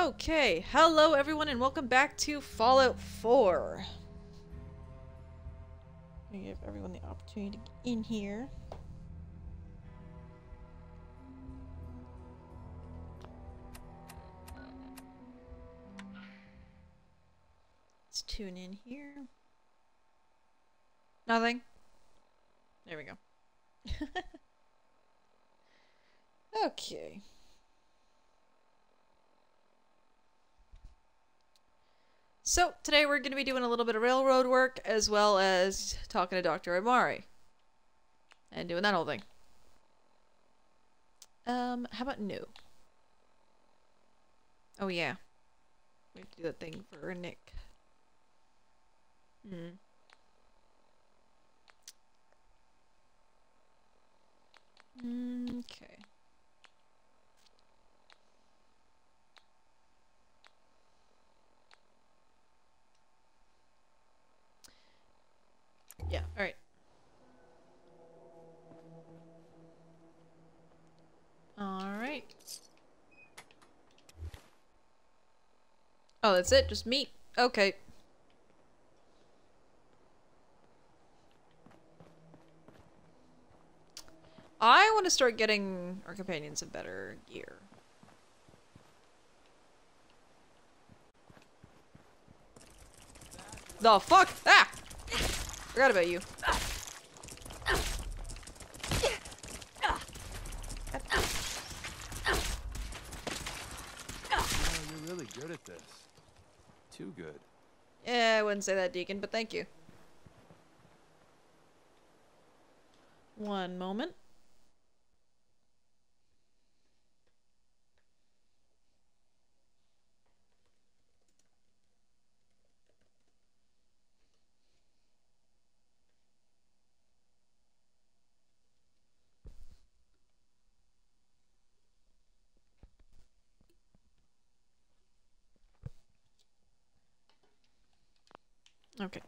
Okay, hello everyone and welcome back to Fallout 4. I'm give everyone the opportunity to get in here. Let's tune in here. Nothing. There we go. okay. So, today we're going to be doing a little bit of railroad work as well as talking to Dr. Amari. And doing that whole thing. Um, how about new? Oh, yeah. We have to do that thing for Nick. Hmm. Okay. Yeah, alright. Alright. Oh, that's it? Just meat? Okay. I want to start getting our companions a better gear. The fuck? Ah! Forgot about you. Oh, you're really good at this. Too good. Yeah, I wouldn't say that, Deacon, but thank you. One moment. Okay.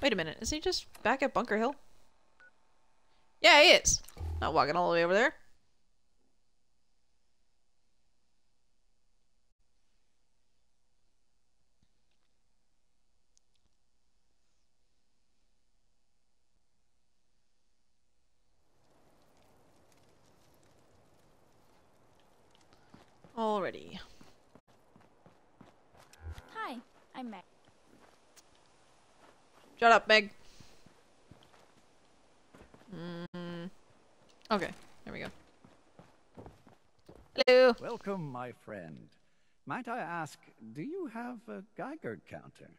Wait a minute, is he just back at Bunker Hill? Yeah, he is. Not walking all the way over there. Already. Hi, I'm Meg. Shut up, Meg. Mm. Okay, there we go. Hello. Welcome, my friend. Might I ask, do you have a Geiger counter?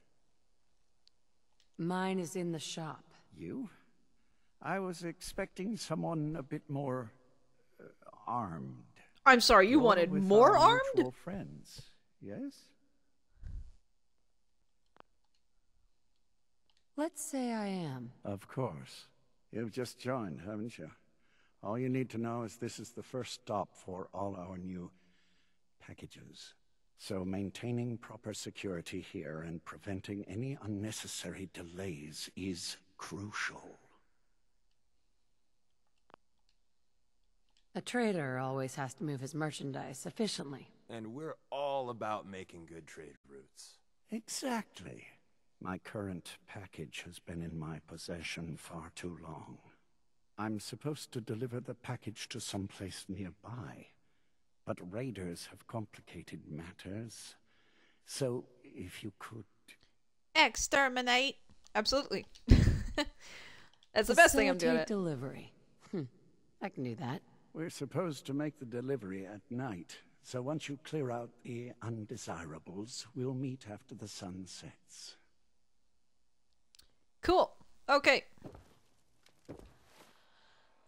Mine is in the shop. You? I was expecting someone a bit more uh, armed. I'm sorry, you You're wanted more our armed? mutual friends, yes? Let's say I am. Of course. You've just joined, haven't you? All you need to know is this is the first stop for all our new packages. So maintaining proper security here and preventing any unnecessary delays is crucial. A trader always has to move his merchandise efficiently. And we're all about making good trade routes. Exactly. My current package has been in my possession far too long. I'm supposed to deliver the package to someplace nearby, but raiders have complicated matters. So, if you could... Exterminate. Absolutely. That's the best thing I'm doing. Facilitate It. delivery. Hm. I can do that. We're supposed to make the delivery at night, so once you clear out the undesirables, we'll meet after the sun sets. Cool. Okay.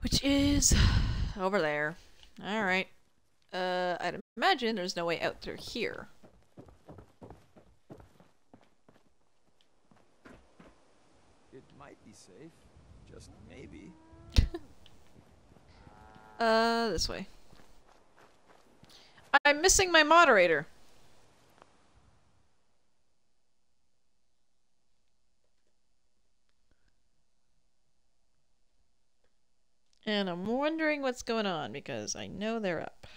Which is over there. All right. Uh, I'd imagine there's no way out through here. It might be safe. Just maybe. Uh, this way. I'm missing my moderator. And I'm wondering what's going on because I know they're up.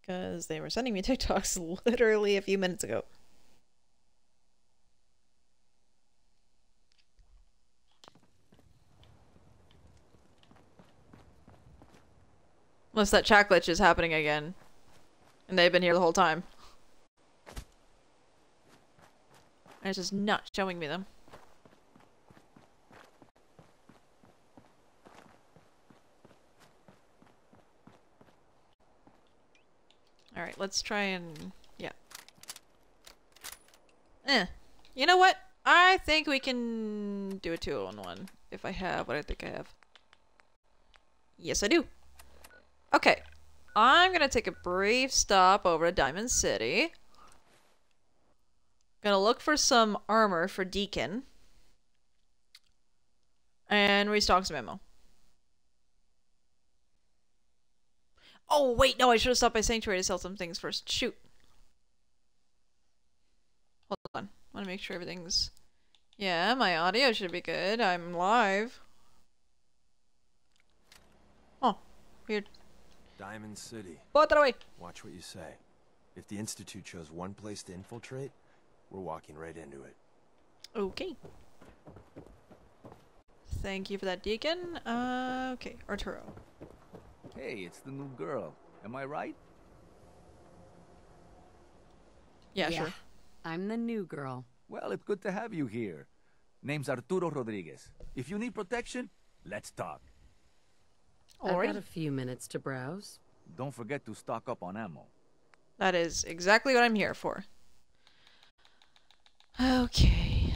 Because they were sending me TikToks literally a few minutes ago. Unless that chat glitch is happening again. And they've been here the whole time. And it's just not showing me them. Alright, let's try and... yeah. Eh. You know what? I think we can do a 2-on-1 if I have what I think I have. Yes, I do. Okay. I'm gonna take a brief stop over to Diamond City. Gonna look for some armor for Deacon. And restock some ammo. Oh, wait, no, I should have stopped by Sanctuary to sell some things first. Shoot. Hold on. I want to make sure everything's... Yeah, my audio should be good. I'm live. Oh, weird. Diamond City. Otra way. Watch what you say. If the Institute chose one place to infiltrate, we're walking right into it. Okay. Thank you for that, Deacon. Uh, okay, Arturo. Hey, it's the new girl. Am I right? Yeah, sure. I'm the new girl. Well, it's good to have you here. Name's Arturo Rodriguez. If you need protection, let's talk. I've got a few minutes to browse. Don't forget to stock up on ammo. That is exactly what I'm here for. Okay.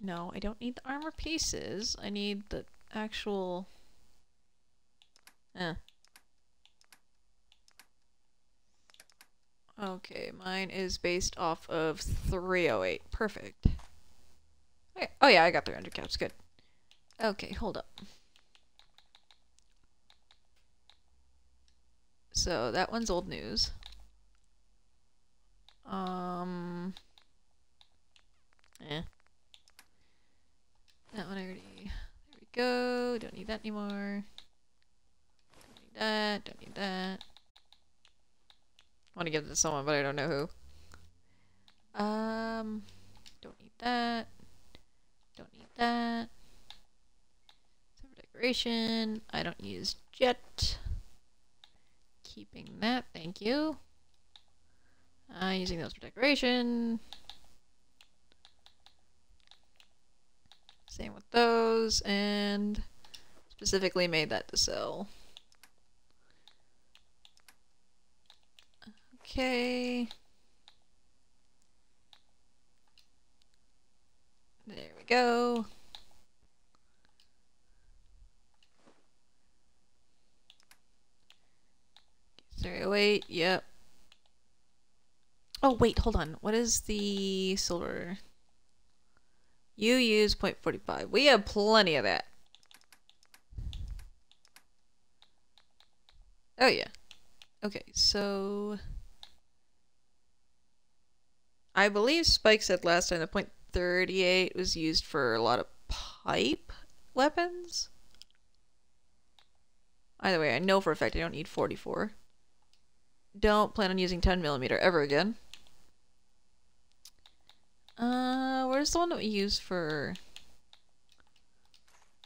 No, I don't need the armor pieces. I need the actual... Eh. Okay, mine is based off of 308. Perfect. Okay. Oh yeah, I got 300 caps. Good. Okay, hold up. So that one's old news. Um. Eh. That one already. There we go. Don't need that anymore. Don't need that. Don't need that. Want to give it to someone, but I don't know who. Um. Don't need that. Don't need that. Silver decoration. I don't use jet. Keeping that. Thank you. Uh, using those for decoration. Same with those, and specifically made that to sell. Okay. There we go. Zero eight, yep. Oh, wait, hold on. What is the silver? You use 0.45. We have plenty of that. Oh, yeah. Okay, so... I believe Spike said last time the .38 was used for a lot of pipe weapons. Either way, I know for a fact I don't need 44. Don't plan on using 10 millimeter ever again. Uh, where's the one that we use for...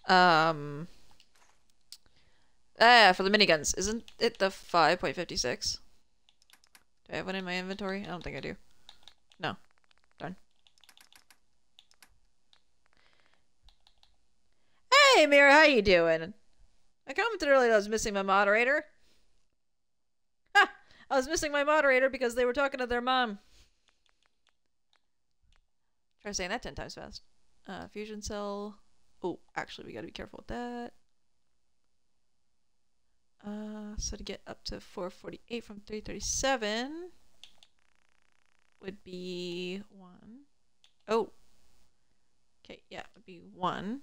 Um... Ah, for the miniguns. Isn't it the 5.56? Do I have one in my inventory? I don't think I do. No. Darn. Hey, Mira, how you doing? I commented earlier I was missing my moderator. Ha! I was missing my moderator because they were talking to their mom. Try saying that ten times fast. Uh, fusion cell. Oh, actually, we gotta be careful with that. Uh, so to get up to 448 from 337 would be one. Oh. Okay, yeah, would be one.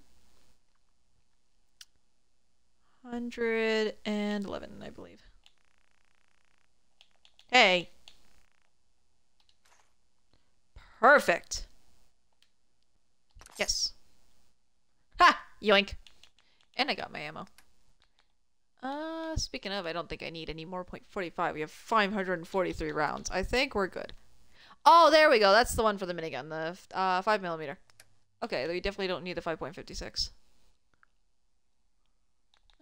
111, I believe. Hey. Perfect. Yes. Ha! Yoink. And I got my ammo. Uh, speaking of, I don't think I need any more .45. We have 543 rounds. I think we're good. Oh, there we go. That's the one for the minigun, the uh, 5 millimeter. Okay, we definitely don't need the 5.56.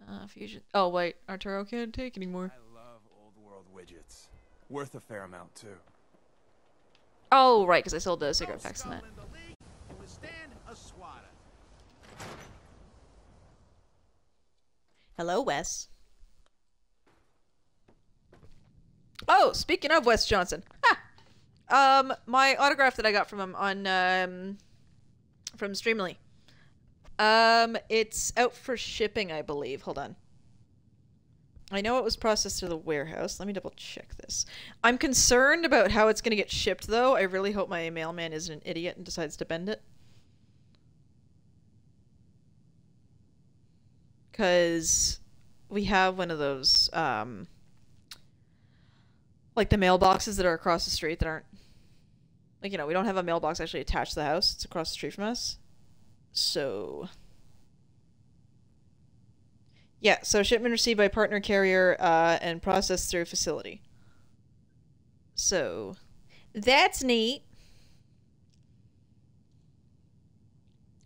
Uh, fusion. Oh, wait. Arturo can't take anymore. I love old world widgets. Worth a fair amount, too. Oh, right, because I sold the cigarette packs in that. Hello, Wes. Oh, speaking of Wes Johnson. Ah! Um, my autograph that I got from him on, um, from Streamily. Um, it's out for shipping, I believe. Hold on. I know it was processed to the warehouse. Let me double check this. I'm concerned about how it's going to get shipped, though. I really hope my mailman isn't an idiot and decides to bend it. Because we have one of those, um, like the mailboxes that are across the street that aren't, like, you know, we don't have a mailbox actually attached to the house. It's across the street from us. So, yeah, so shipment received by partner carrier uh, and processed through facility. So, that's neat.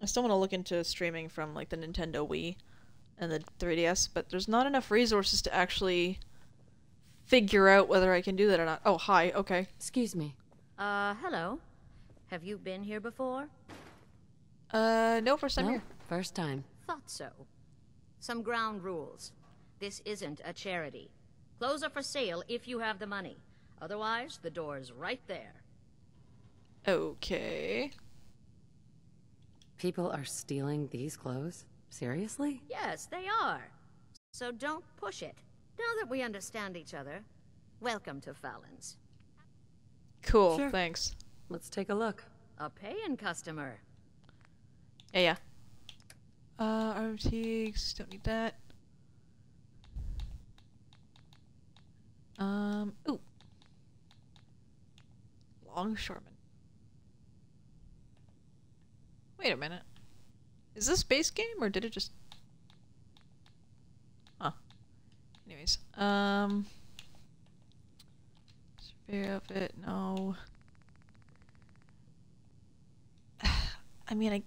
I still want to look into streaming from like the Nintendo Wii and the 3DS, but there's not enough resources to actually figure out whether I can do that or not. Oh, hi. Okay. Excuse me. Uh, hello. Have you been here before? Uh, no, first time No, here. first time. Thought so. Some ground rules. This isn't a charity. Clothes are for sale if you have the money. Otherwise, the door's right there. Okay. People are stealing these clothes? Seriously? Yes, they are. So don't push it. Now that we understand each other, welcome to Fallon's. Cool. Sure. Thanks. Let's take a look. A paying customer. Yeah, yeah. Uh, RMTs, don't need that. Um, ooh. Longshoreman. Wait a minute. Is this base game or did it just... Huh. Anyways, um... Surveyor it, no. I mean, I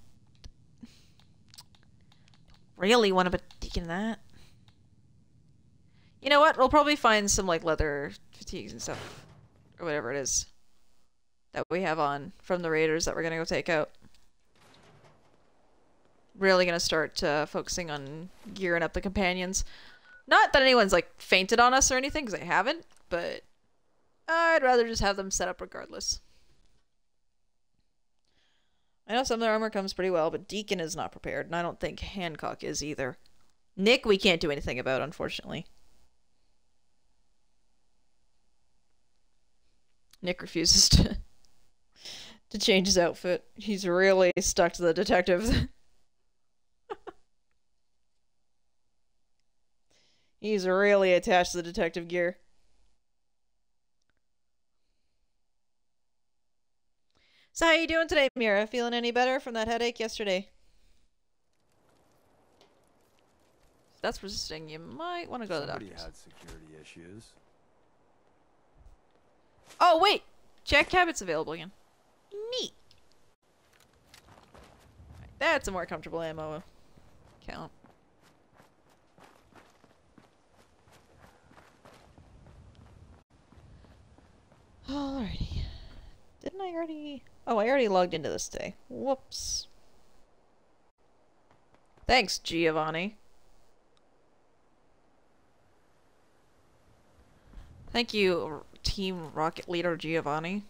really want to Deacon in that. You know what? We'll probably find some like leather fatigues and stuff, or whatever it is that we have on from the raiders that we're gonna go take out. Really gonna start uh, focusing on gearing up the companions. Not that anyone's like fainted on us or anything, because they haven't, but I'd rather just have them set up regardless. I know some of their armor comes pretty well, but Deacon is not prepared, and I don't think Hancock is either. Nick, we can't do anything about, unfortunately. Nick refuses to to change his outfit. He's really stuck to the detective. He's really attached to the detective gear. So how are you doing today, Mira? Feeling any better from that headache yesterday? If that's persisting, you might want to go to the Somebody doctor. had security issues. Oh wait, Jack Cabot's available again. Neat. That's a more comfortable ammo count. Alrighty. Didn't I already... Oh, I already logged into this today. Whoops. Thanks, Giovanni. Thank you, Team Rocket Leader Giovanni.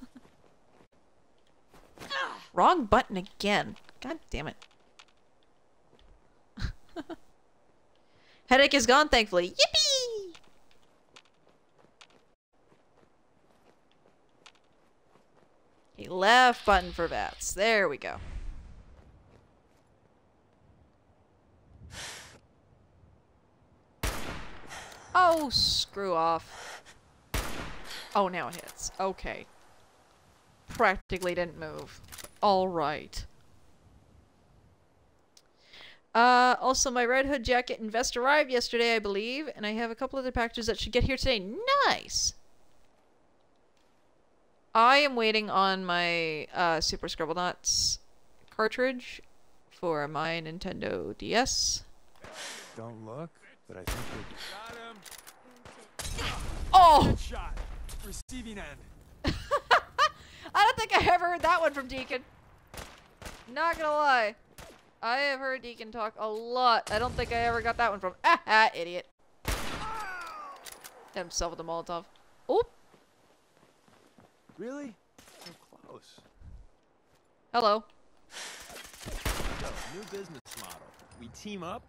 Wrong button again. God damn it. Headache is gone, thankfully. Yippee! A left button for bats. There we go. Oh, screw off. Oh, now it hits. Okay. Practically didn't move. Alright. Uh, also, my Red Hood jacket and vest arrived yesterday, I believe, and I have a couple other packages that should get here today. Nice! I am waiting on my uh, Super Scribblenauts cartridge for my Nintendo DS. Don't look, but I think we're... Oh! Shot! Receiving end. I don't think I ever heard that one from Deacon. Not gonna lie. I have heard Deacon talk a lot. I don't think I ever got that one from. Ah, ah idiot. Hit himself with a Molotov. Oh, Really? So close. hello. Yo, new business model. We team up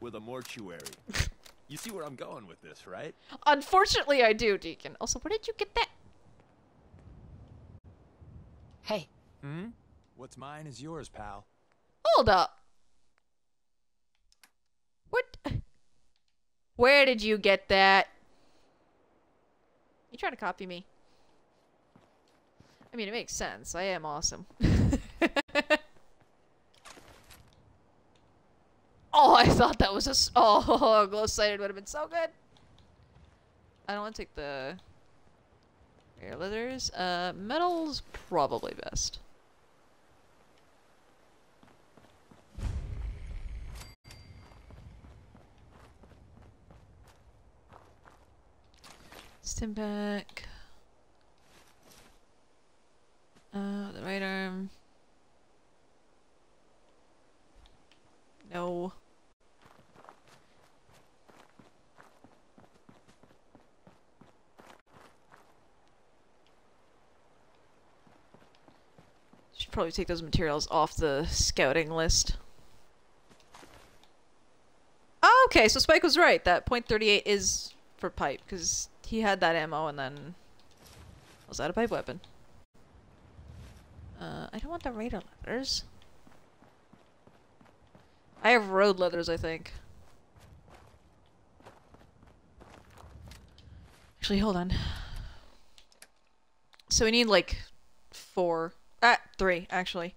with a mortuary. you see where I'm going with this, right? Unfortunately, I do, Deacon. Also, where did you get that? Hey, Hmm? What's mine is yours, pal. Hold up. What? Where did you get that? You trying to copy me? I mean, it makes sense. I am awesome. oh, I thought that was a. Oh, glow sighted would have been so good. I don't want to take the rare leathers. Uh, metal's probably best. Stimpak. Uh, the right arm. No. Should probably take those materials off the scouting list. Okay, so Spike was right. That .38 is for pipe, because he had that ammo and then was that a pipe weapon? Uh, I don't want the raider leathers. I have road leathers, I think. Actually, hold on. So we need like four, ah, three actually.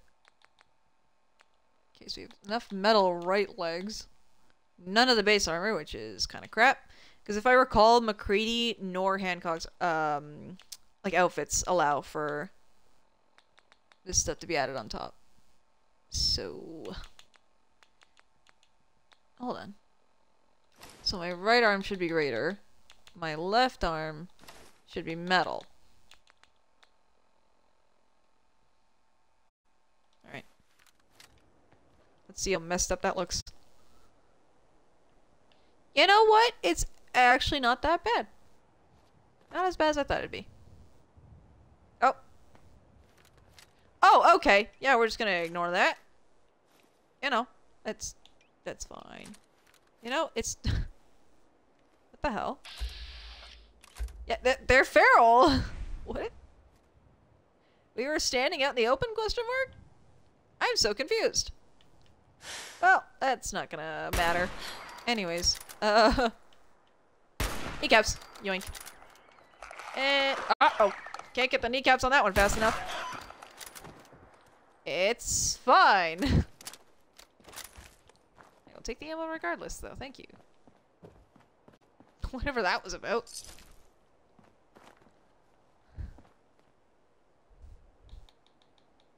Okay, so we have enough metal right legs. None of the base armor, which is kind of crap. Because if I recall, MacCready nor Hancock's um, like outfits allow for this stuff to be added on top. So hold on. So my right arm should be greater. My left arm should be metal. Alright. Let's see how messed up that looks. You know what? It's actually not that bad. Not as bad as I thought it'd be. Oh. Oh, okay. Yeah, we're just gonna ignore that. You know, that's that's fine. You know, it's what the hell? Yeah, they're, they're feral. what? We were standing out in the open? Question mark. I'm so confused. Well, that's not gonna matter. Anyways, uh, kneecaps, yoink. And uh oh, can't get the kneecaps on that one fast enough. It's fine. I'll take the ammo regardless, though. Thank you. Whatever that was about.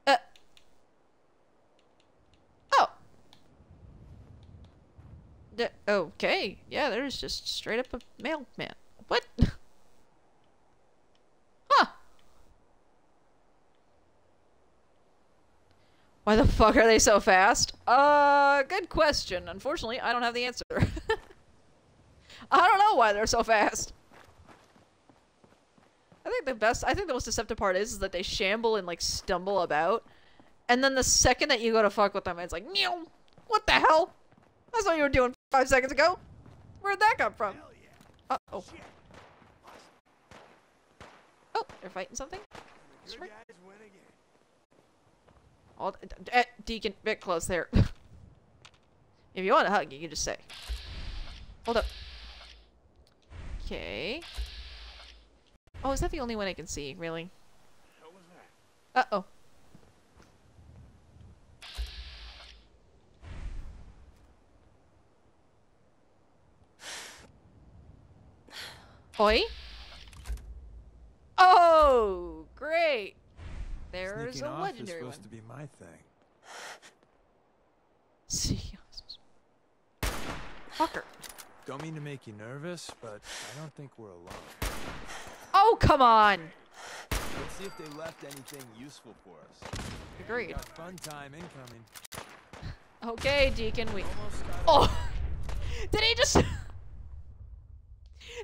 Uh. Oh. Okay. Yeah, there's just straight up a mailman. What? huh. Why the fuck are they so fast? Uh, good question. Unfortunately, I don't have the answer. I don't know why they're so fast. I think the best, I think the most deceptive part is, is that they shamble and like stumble about. And then the second that you go to fuck with them, it's like, Meow! what the hell? That's what you were doing five seconds ago. Where'd that come from? Uh oh. Oh, they're fighting something? Sweet. All eh, Deacon, bit close there. if you want a hug, you can just say. Hold up. Okay. Oh, is that the only one I can see? Really? Uh oh. Oi? Oh, great. There's Sneaking a off legendary is one. supposed to be my thing. See. Fucker. Don't mean to make you nervous, but I don't think we're alone. Oh, come on. Let's see if they left anything useful for us. Agreed. Fun time incoming. Okay, Deacon, we. Almost got Oh! Did he just. Did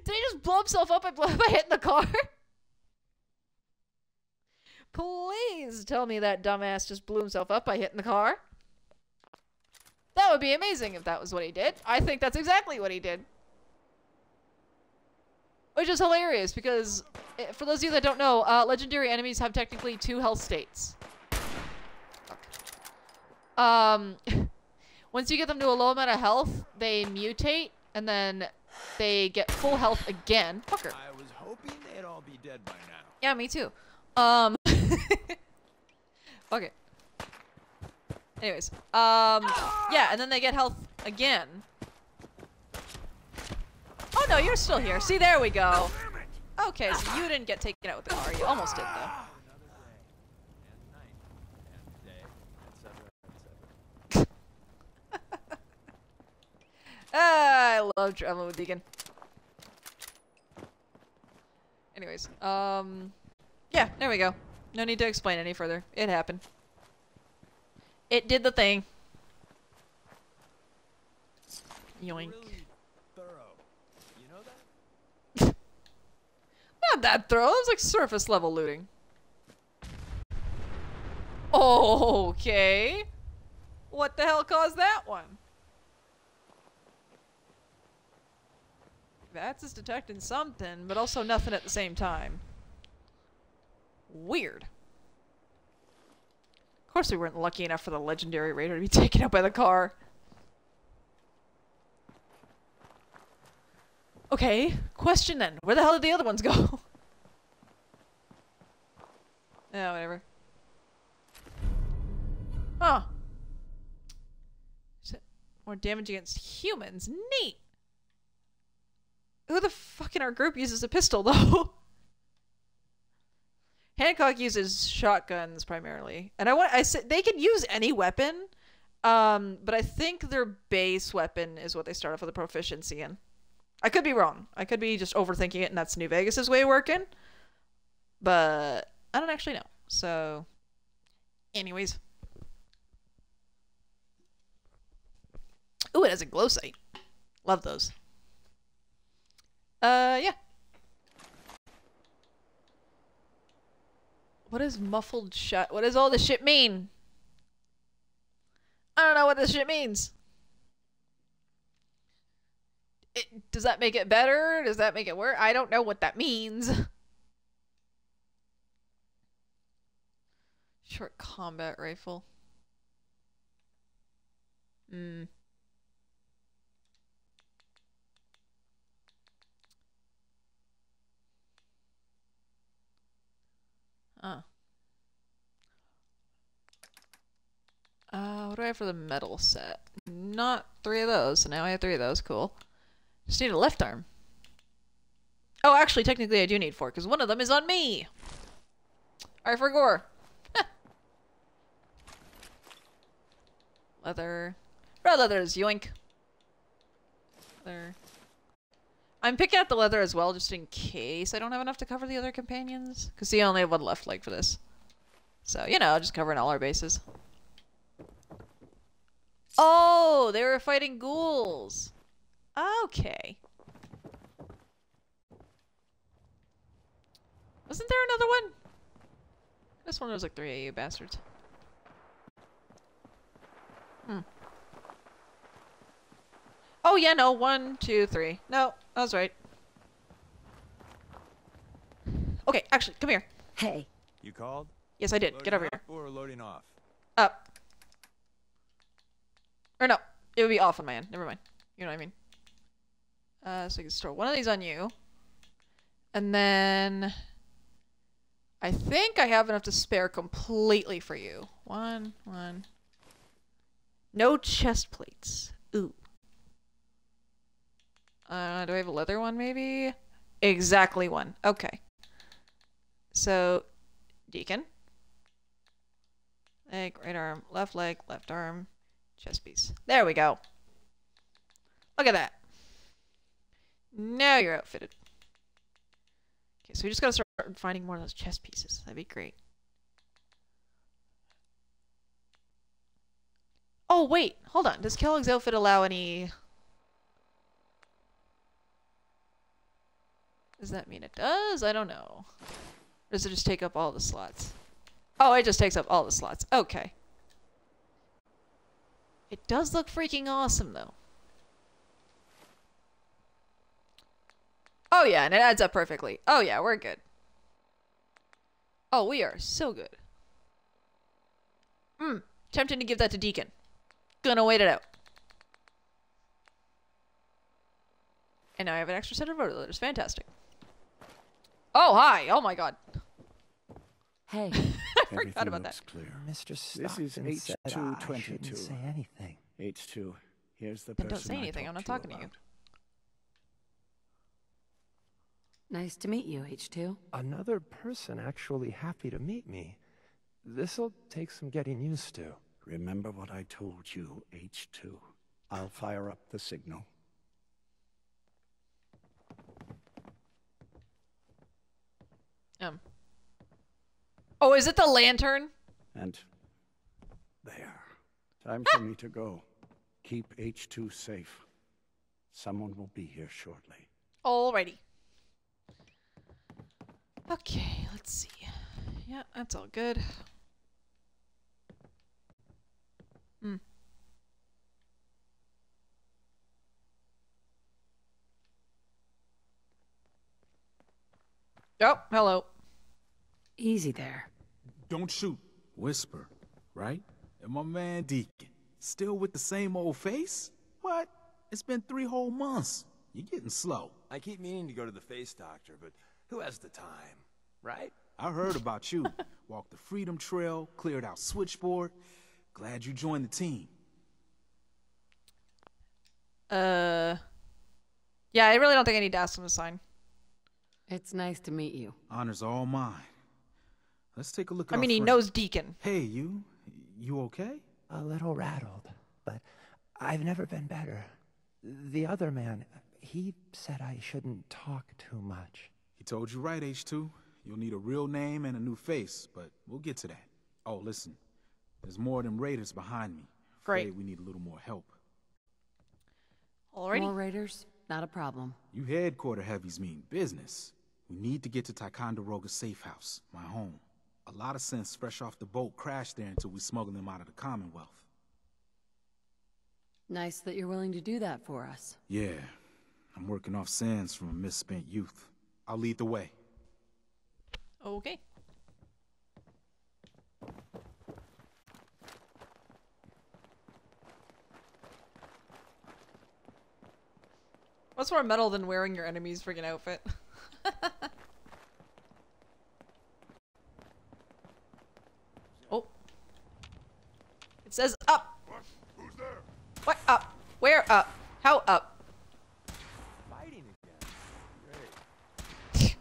he just blow himself up by, by hitting the car? Please tell me that dumbass just blew himself up by hitting the car. That would be amazing if that was what he did. I think that's exactly what he did. Which is hilarious because, eh, for those of you that don't know, uh, legendary enemies have technically two health states. Um, once you get them to a low amount of health, they mutate and then they get full health again. Fucker. I was hoping they'd all be dead by now. Yeah, me too. Um. okay. Anyways, um, yeah, and then they get health again. Oh no, you're still here. See, there we go. Okay, so you didn't get taken out with the car. You almost did though. Ah, I love traveling with Deacon. Anyways, um, yeah, there we go. No need to explain any further. It happened. It did the thing. Yoink. Really. You know that? Not that thorough. It was like surface level looting. Okay. What the hell caused that one? That's just detecting something, but also nothing at the same time. Weird. Of course we weren't lucky enough for the legendary raider to be taken out by the car. Okay, question then. Where the hell did the other ones go? yeah, whatever. Huh. More damage against humans. Neat. Who the fuck in our group uses a pistol, though? Hancock uses shotguns primarily, and I want I said they can use any weapon, um, but I think their base weapon is what they start off with a proficiency in. I could be wrong. I could be just overthinking it, and that's New Vegas's way of working. But I don't actually know. So, anyways. Ooh, it has a glow sight. Love those. Uh, yeah. What is muffled shut? What does all this shit mean? I don't know what this shit means. It, does that make it better? Does that make it worse? I don't know what that means. Short combat rifle. Hmm. Huh. Uh, what do I have for the metal set? Not three of those, so now I have three of those. Cool. Just need a left arm. Oh, actually, technically I do need four, because one of them is on me! Alright, for gore. Leather. Red leathers, yoink. Leather. I'm picking up the leather as well, just in case I don't have enough to cover the other companions. Because see, I only have one left leg for this. So, you know, just covering all our bases. Oh, they were fighting ghouls. Okay. Wasn't there another one? This one was like three AU bastards. Hmm. Oh yeah, no, one, two, three. No, I was right. Okay, actually, come here. Hey, You called? Yes, I did. Get over up here. Or loading off? Up. Or no, it would be off on my end. Never mind. You know what I mean. Uh, so I can store one of these on you. And then... I think I have enough to spare completely for you. One, one. No chest plates. Ooh. Uh, do I have a leather one maybe? Exactly one. Okay. So, Deacon. Leg, right arm, left leg, left arm, chest piece. There we go. Look at that. Now you're outfitted. Okay, so we just gotta start finding more of those chest pieces. That'd be great. Oh, wait. Hold on. Does Kellogg's outfit allow any... Does that mean it does? I don't know. Or does it just take up all the slots? Oh, it just takes up all the slots. Okay. It does look freaking awesome, though. Oh, yeah, and it adds up perfectly. Oh, yeah, we're good. Oh, we are so good. Hmm. Tempting to give that to Deacon. Gonna wait it out. And now I have an extra set of rotor loaders. Fantastic. Oh, hi. Oh, my God. Hey, I forgot about that. looks clear. Mr. This Stockton is said I shouldn't H222. say anything. H2, here's the Then person don't say anything, I'm not talking to you. nice to meet you, H2. Another person actually happy to meet me. This'll take some getting used to. Remember what I told you, H2. I'll fire up the signal. Um. Oh, is it the lantern? And there. Time for me to go. Keep H2 safe. Someone will be here shortly. Alrighty. Okay, let's see. Yeah, that's all good. Hmm. Oh, hello. Easy there. Don't shoot. Whisper, right? And my man Deacon. Still with the same old face? What? It's been three whole months. You're getting slow. I keep meaning to go to the face doctor, but who has the time, right? I heard about you. Walked the Freedom Trail, cleared out Switchboard. Glad you joined the team. Uh. Yeah, I really don't think I need to ask him to sign. It's nice to meet you. Honors all mine. Let's take a look at I mean, he friend. knows Deacon. Hey, you. You okay? A little rattled, but I've never been better. The other man, he said I shouldn't talk too much. He told you right, H2. You'll need a real name and a new face, but we'll get to that. Oh, listen. There's more of them raiders behind me. Great. Afraid we need a little more help. Alrighty. More raiders? Not a problem. You headquarter heavies mean business. We need to get to Ticonderoga Safe House, my home. A lot of synths fresh off the boat crashed there until we smuggle them out of the Commonwealth. Nice that you're willing to do that for us. Yeah, I'm working off sins from a misspent youth. I'll lead the way. Okay. What's more metal than wearing your enemy's freaking outfit? oh. It says up. What up? Where up? How up? Fighting again.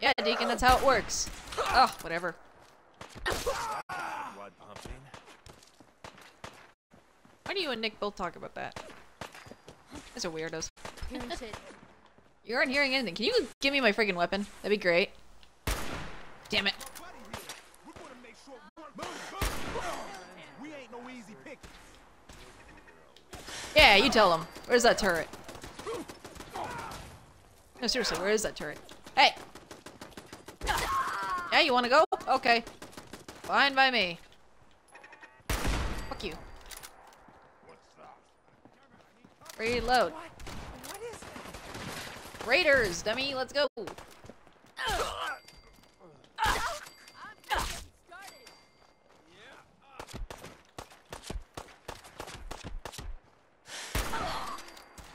Yeah, Deacon, that's how it works. Oh, whatever. Why do you and Nick both talk about that? Those are weirdos. You aren't hearing anything. Can you give me my freaking weapon? That'd be great. Damn it. Yeah, you tell him. Where's that turret? No, seriously, where is that turret? Hey! Yeah, you wanna go? Okay. Fine by me. Fuck you. Reload. Raiders, dummy, let's go.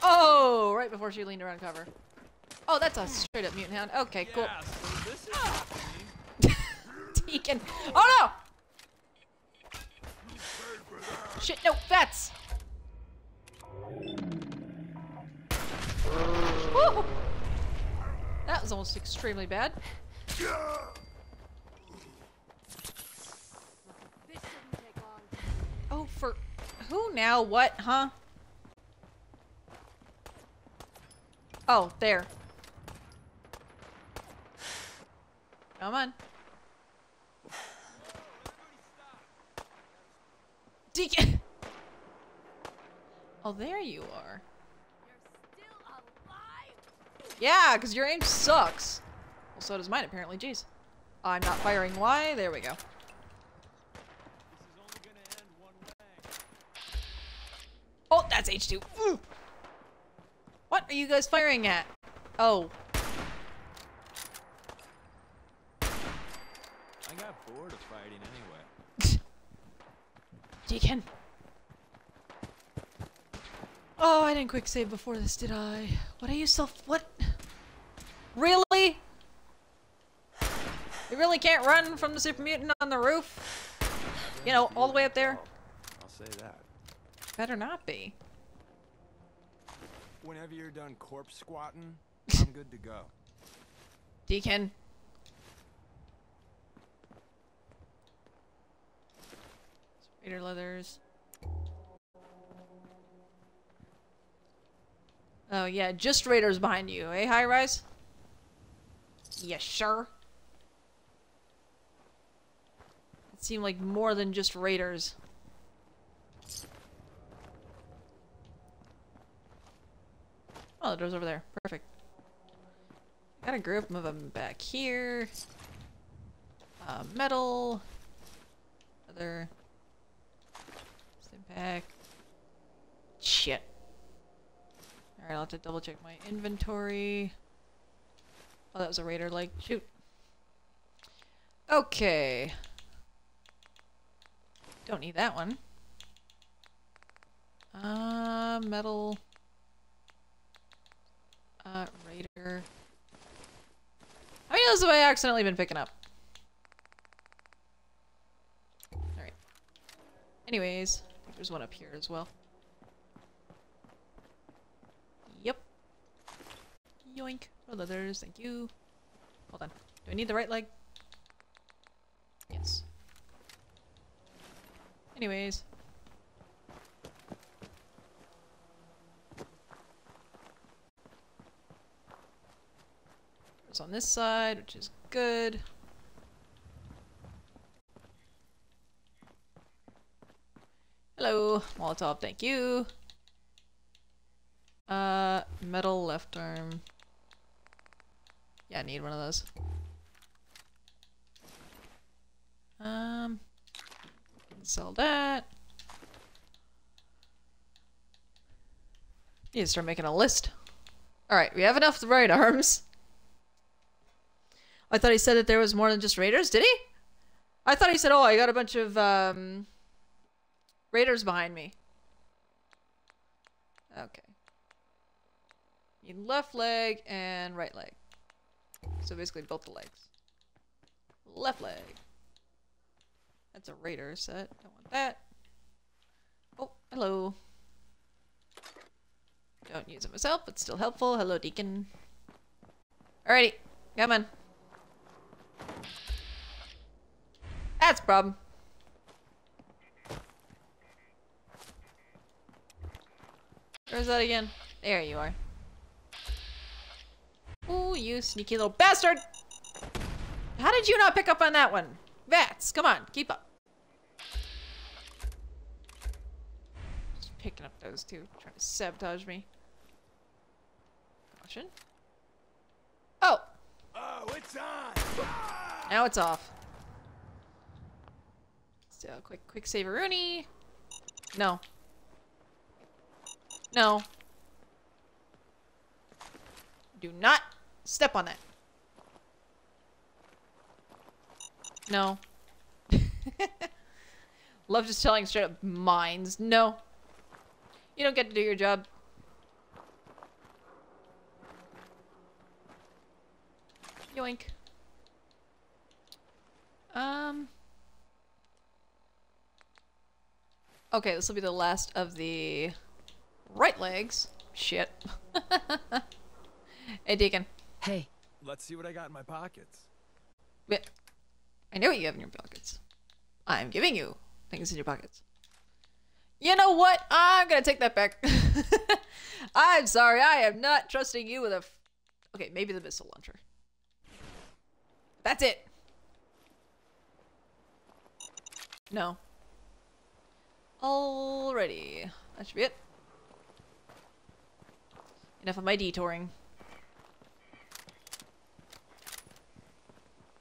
Oh, right before she leaned around cover. Oh, that's a straight up mutant hound. Okay, cool. Deacon. Oh no! Shit, no, that's. Woo! was almost extremely bad. Oh, for who now? What? Huh? Oh, there. Come on. Deacon! Oh, there you are. Yeah, because your aim sucks. Well, so does mine, apparently. Jeez. I'm not firing. Why? There we go. Oh, that's H2. Ooh. What are you guys firing at? Oh. I got bored of fighting anyway. Deacon. Oh, I didn't quick save before this, did I? What are you self- what? Really? You really can't run from the super mutant on the roof? You know, all the way up there? I'll say that. Better not be. Whenever you're done corpse squatting, I'm good to go. Deacon. Raider leathers. Oh yeah, just raiders behind you, eh, High Rise? Yes, sure. It seemed like more than just raiders. Oh, the door's over there. Perfect. Got a group of them back here. Uh, metal. Other. Stim pack. Shit. Alright, I'll have to double check my inventory. Oh, that was a raider leg. Shoot. Okay. Don't need that one. Uh, metal. Uh, raider. How many of those have I accidentally been picking up? Alright. Anyways, there's one up here as well. Yep. Yoink. For leathers, thank you. Hold on. Do I need the right leg? Yes. Anyways. It's on this side, which is good. Hello, Molotov, thank you. Uh, metal left arm. Yeah, I need one of those. Um, sell that. Need to start making a list. Alright, we have enough right arms. I thought he said that there was more than just raiders. Did he? I thought he said, oh, I got a bunch of, um, raiders behind me. Okay. Need left leg and right leg. So basically both the legs. Left leg. That's a raider set. Don't want that. Oh, hello. Don't use it myself, but still helpful. Hello, Deacon. Alrighty. Come on. That's a problem. Where's that again? There you are. Ooh, you sneaky little bastard! How did you not pick up on that one? VATS, come on, keep up. Just picking up those two, trying to sabotage me. Caution. Oh! Oh, it's on! Now it's off. So, quick, quick save Rooney. No. No. Do not step on it. No. Love just telling straight up mines. No. You don't get to do your job. Yoink. Um. Okay, this will be the last of the right legs. Shit. hey, Deacon. Hey, Let's see what I got in my pockets. But I know what you have in your pockets. I'm giving you things in your pockets. You know what? I'm gonna take that back. I'm sorry. I am not trusting you with a. F- okay, maybe the missile launcher. That's it. No. Alrighty. That should be it. Enough of my detouring.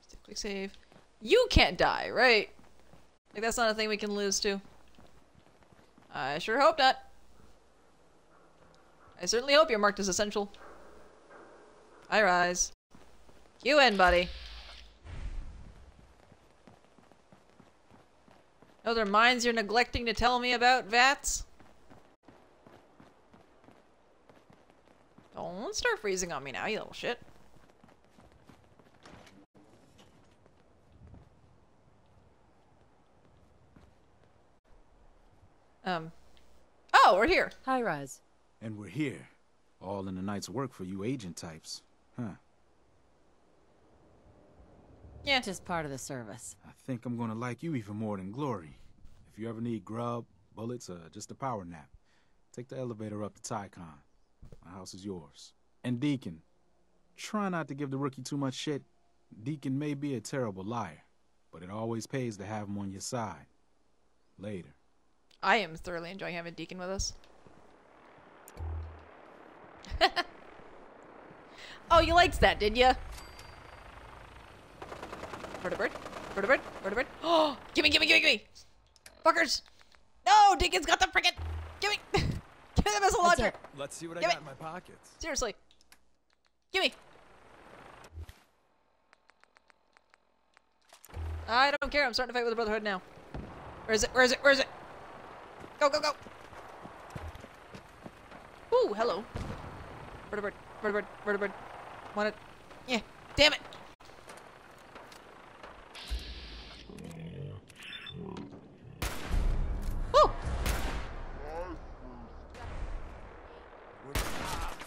Just a quick save. You can't die, right? Like that's not a thing we can lose to. I sure hope not. I certainly hope you're marked as essential. High Rise. You in, buddy. Are there mines you're neglecting to tell me about, VATS? Don't start freezing on me now, you little shit. Um. Oh, we're here. High Rise. And we're here. All in the night's work for you agent types. Huh. Yeah. Just part of the service. I think I'm gonna like you even more than Glory. If you ever need grub, bullets, or just a power nap, take the elevator up to Ticon. My house is yours. And Deacon, try not to give the rookie too much shit. Deacon may be a terrible liar, but it always pays to have him on your side. Later. I am thoroughly enjoying having Deacon with us. oh, you liked that, did ya? Bird a bird, bird a bird, bird a bird. Oh, gimme, gimme, gimme, gimme! Fuckers! No, Deacon's got the frickin' Gimme! Give me the missile What's launcher! up? Let's see what I got in my pockets. Seriously. Gimme! I don't care, I'm starting to fight with the Brotherhood now. Where is it? Where is it? Where is it? Go, go, go! Ooh, hello. Bird, bird, bird, bird, bird, bird. Want it? Yeah, damn it! Woo!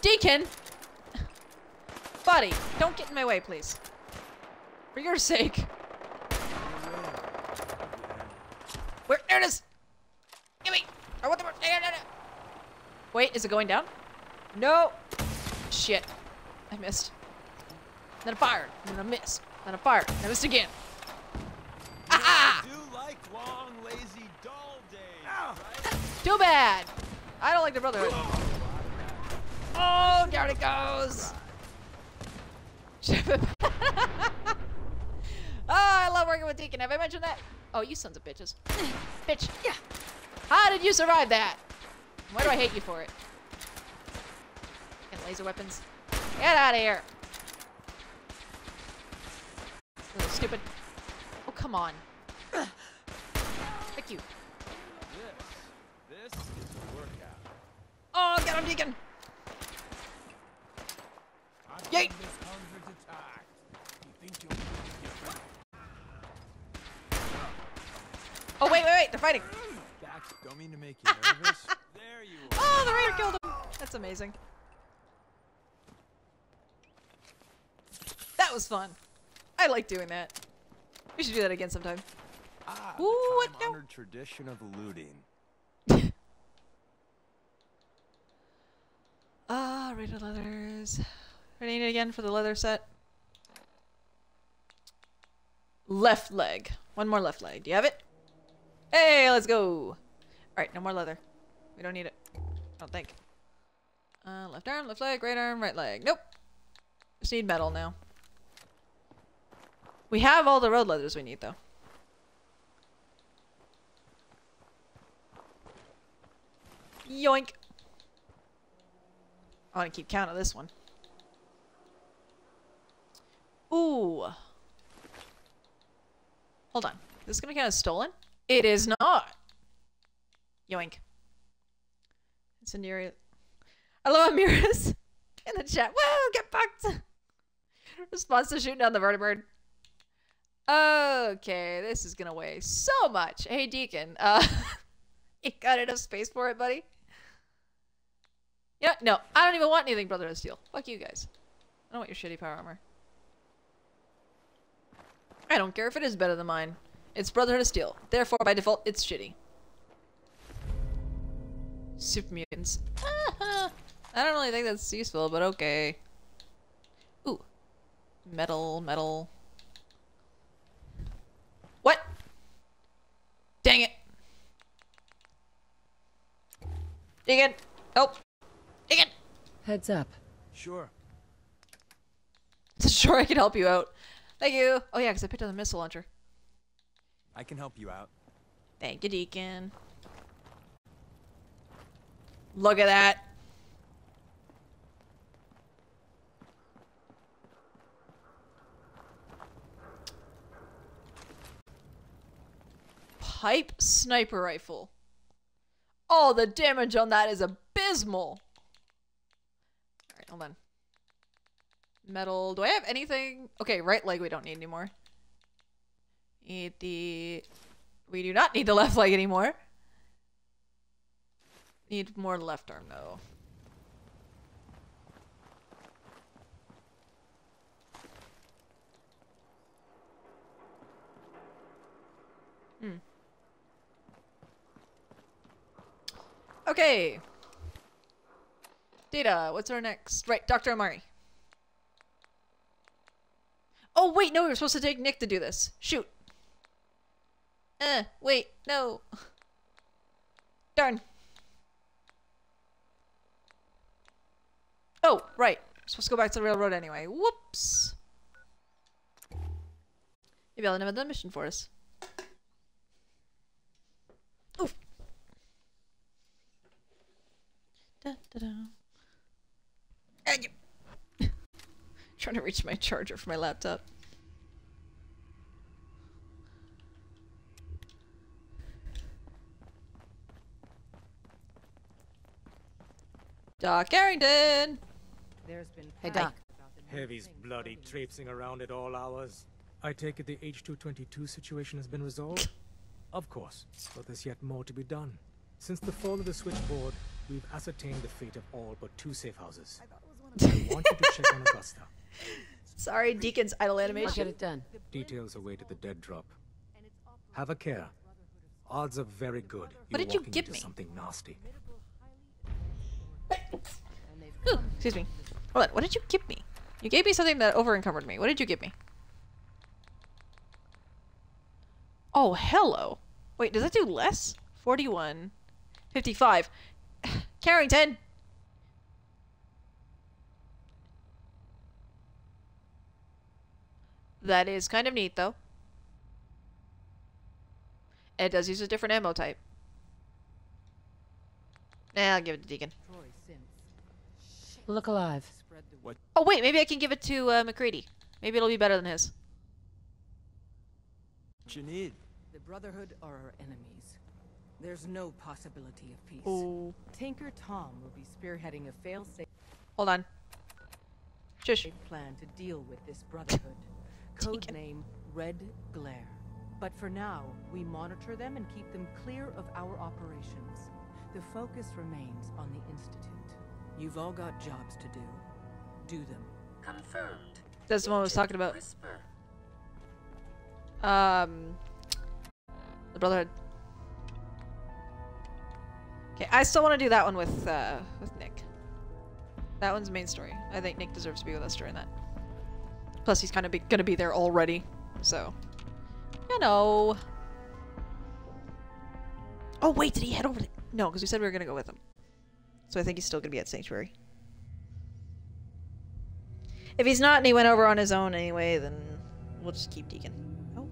Deacon! Buddy, don't get in my way, please. For your sake. Where? There it is! Give me! I want the... No, no, no. Wait, is it going down? No! Shit. I missed. Then I fired. Then I missed. Then I fired. And I missed again. Ah! Do like long, lazy, dull days, right? Too bad! I don't like the Brotherhood. Oh, down it goes! oh, I love working with Deacon. Have I mentioned that? Oh, you sons of bitches. Bitch. Yeah. How did you survive that? Why do I hate you for it? Get laser weapons. Get out of here. Little stupid. Oh, come on. Fuck you. This, this is a workout. Oh, get him, Deacon. Yay! Oh, wait, wait, wait. They're fighting. Don't mean to make you nervous. there you are. Oh, the raider killed him. That's amazing. That was fun. I like doing that. We should do that again sometime. Ah, Ooh, what? the No. tradition of looting. Ah, raider leathers. Ready again for the leather set. Left leg. One more left leg. Do you have it? Hey, let's go. Alright, no more leather. We don't need it. I don't think. Uh, left arm, left leg, right arm, right leg. Nope. Just need metal now. We have all the road leathers we need, though. Yoink. I want to keep count of this one. Ooh. Hold on. This is going to count as stolen? It is not. Yoink. I love Amiras in the chat. Whoa, get fucked. Response to shooting down the vertibird. Okay, this is gonna weigh so much. Hey, Deacon, uh, you got enough space for it, buddy? Yeah, no, I don't even want anything Brotherhood of Steel. Fuck you guys. I don't want your shitty power armor. I don't care if it is better than mine. It's Brotherhood of Steel. Therefore, by default, it's shitty. Super mutants. I don't really think that's useful, but okay. Ooh. Metal, metal. What? Dang it. Dig it. Help. Dig it. Heads up. Sure. Sure, I can help you out. Thank you. Oh yeah, because I picked up the missile launcher. I can help you out. Thank you, Deacon. Look at that. Pipe sniper rifle. Oh, the damage on that is abysmal. Alright, hold on. Metal. Do I have anything? Okay, right leg we don't need anymore. Need the... We do not need the left leg anymore. Need more left arm though. Hmm. Okay. Data, what's our next? Right, Dr. Amari. Oh, wait, no, we were supposed to take Nick to do this. Shoot. Uh, wait, no. Darn. Oh, right. Supposed to go back to the railroad anyway. Whoops. Maybe I'll never done mission for us. Oof. Da, da, da. You- Trying to reach my charger for my laptop. Doc Carrington! There's been Hey, Doc. Heavy's bloody traipsing around at all hours. I take it the H2-22 situation has been resolved? of course, but there's yet more to be done. Since the fall of the switchboard, we've ascertained the fate of all but two safe houses. I want you to check on Augusta. Sorry, Deacon's idle animation. I'll animation. get it done. Details await at the dead drop. Have a care. Odds are very good. What you're did you give me? Something nasty. Ooh, excuse me. Hold on, what did you give me? You gave me something that over encumbered me. What did you give me? Oh, hello. Wait, does that do less? 41. 55. Carrington! That is kind of neat, though. It does use a different ammo type. Nah, I'll give it to Deacon. Look alive. Spread the Oh, wait, maybe I can give it to uh, MacCready. Maybe it'll be better than his. What you need? The Brotherhood are our enemies. There's no possibility of peace. Oh. Tinker Tom will be spearheading a fail-safe Hold on. Shush. We plan to deal with this Brotherhood. Codename Red Glare. But for now, we monitor them and keep them clear of our operations. The focus remains on the Institute. You've all got jobs to do. Do them. Confirmed. That's the one I was talking about. Whisper. Um, the Brotherhood. Okay, I still want to do that one with uh, with Nick. That one's the main story. I think Nick deserves to be with us during that. Plus, he's kind of be gonna be there already, so you know. Oh wait, did he head over? To... No, because we said we were gonna go with him. So I think he's still gonna be at Sanctuary. If he's not and he went over on his own anyway, then we'll just keep Deacon. Oh.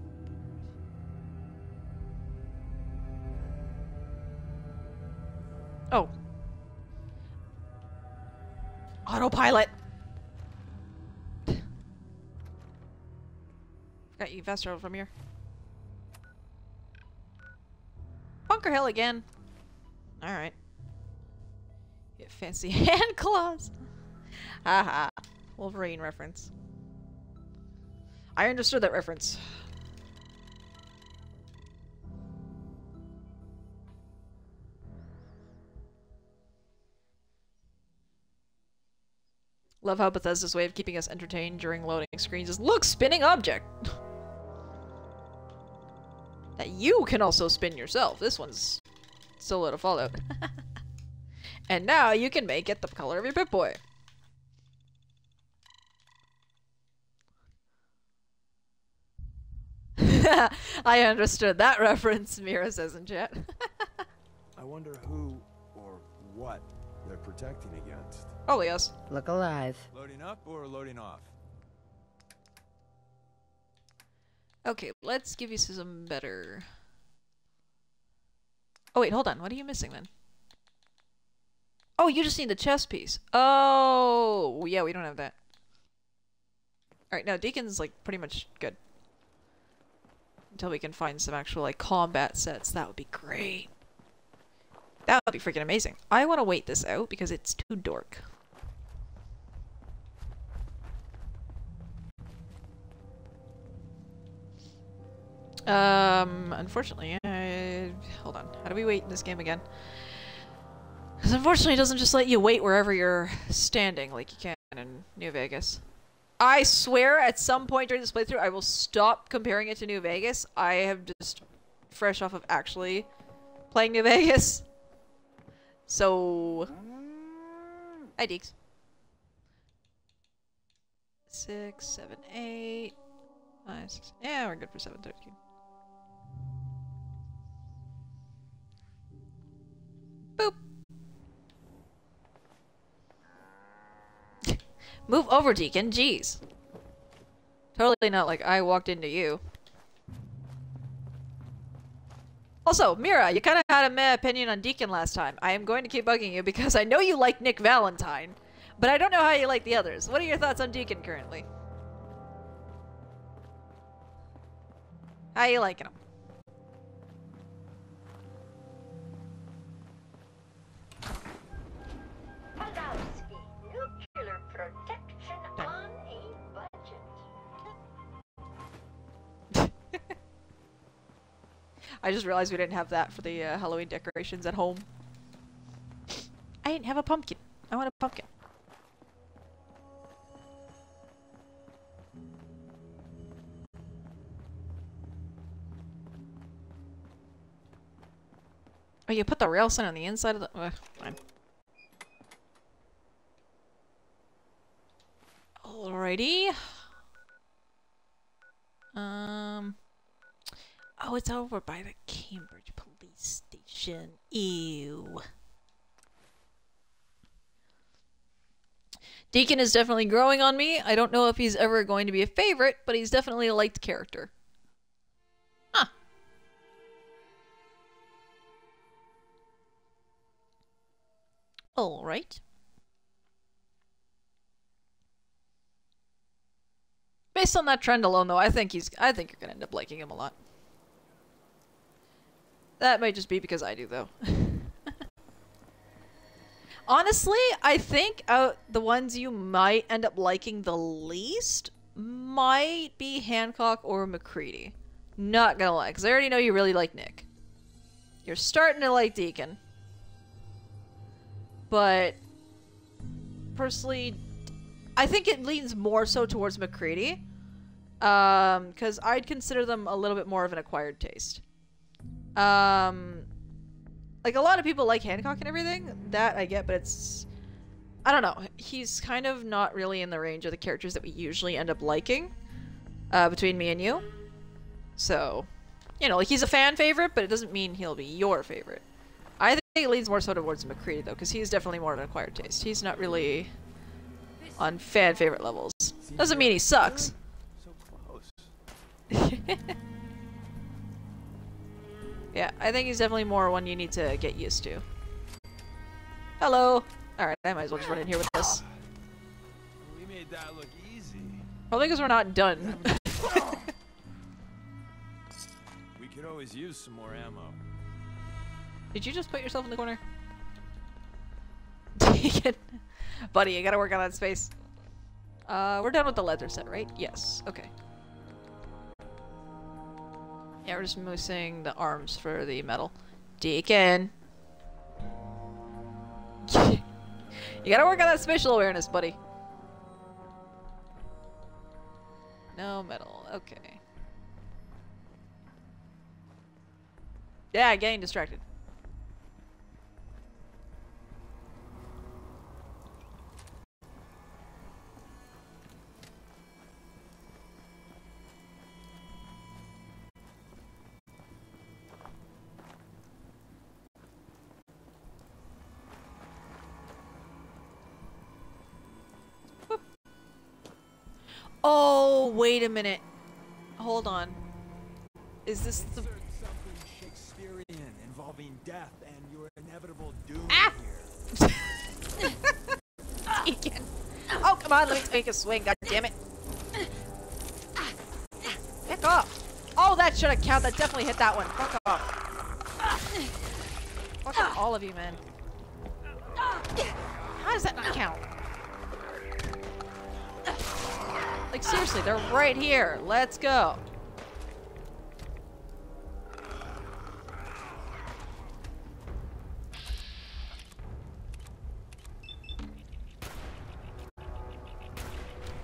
Oh. Autopilot. Got you faster from here. Bunker Hill again. Alright. Get fancy hand claws. Haha. Wolverine reference. I understood that reference. Love how Bethesda's way of keeping us entertained during loading screens is look, spinning object. that you can also spin yourself. This one's solo to Fallout. and now you can make it the color of your Pip-Boy. I understood that reference, Mira says in chat. I wonder who or what they're protecting against. Oh, yes. Look alive. Loading up or loading off? Okay, let's give you some better... Oh, wait, hold on. What are you missing then? Oh, you just need the chess piece. Oh, yeah, we don't have that. Alright, now Deacon's, like, pretty much good. Until we can find some actual, like, combat sets. That would be great. That would be freaking amazing. I want to wait this out because it's too dork. Um, unfortunately, I... Hold on. How do we wait in this game again? Because unfortunately it doesn't just let you wait wherever you're standing like you can in New Vegas. I swear at some point during this playthrough I will stop comparing it to New Vegas. I have just fresh off of actually playing New Vegas. So... Hi, Deeks. Six, seven, eight, five, six. Yeah, we're good for seven thirteen. Boop. Move over, Deacon. Jeez. Totally not like I walked into you. Also, Mira, you kind of had a meh opinion on Deacon last time. I am going to keep bugging you because I know you like Nick Valentine, but I don't know how you like the others. What are your thoughts on Deacon currently? How you liking him? I just realized we didn't have that for the uh, Halloween decorations at home. I didn't have a pumpkin. I want a pumpkin. Oh, you put the rail sign on the inside of the... Uh, fine. Alrighty. Um... Oh, it's over by the Cambridge police station. Ew. Deacon is definitely growing on me. I don't know if he's ever going to be a favorite, but he's definitely a liked character. Huh. Alright. Based on that trend alone, though, I think he's. I think you're gonna end up liking him a lot. That might just be because I do, though. Honestly, I think out the ones you might end up liking the least might be Hancock or MacCready. Not gonna lie, because I already know you really like Nick. You're starting to like Deacon. But personally, I think it leans more so towards MacCready. Um, because I'd consider them a little bit more of an acquired taste. Um, like a lot of people like Hancock and everything. That I get, but it's I don't know. He's kind of not really in the range of the characters that we usually end up liking. Uh, between me and you. So, you know, like he's a fan favorite, but it doesn't mean he'll be your favorite. I think it leans more so towards MacCready though, because he's definitely more of an acquired taste. He's not really on fan favorite levels. Doesn't mean he sucks. So close. Yeah, I think he's definitely more one you need to get used to. Hello! Alright, I might as well just run in here with this. We made that look easy. Probably because we're not done. We could always use some more ammo. Did you just put yourself in the corner? Buddy, you gotta work on that space. Uh, we're done with the leather set, right? Yes. Okay. Yeah, we're just missing the arms for the metal. Deacon! you gotta work on that spatial awareness, buddy. No metal. Okay. Yeah, getting distracted. Oh, wait a minute. Hold on. Is this the something Shakespearean involving death and your inevitable doom Ah! here. Oh, come on, let me take a swing, god damn it. Pick off. Oh, that should have counted. That definitely hit that one. Fuck off. Fuck off, all of you, man. How does that not count? Like, seriously, they're right here. Let's go.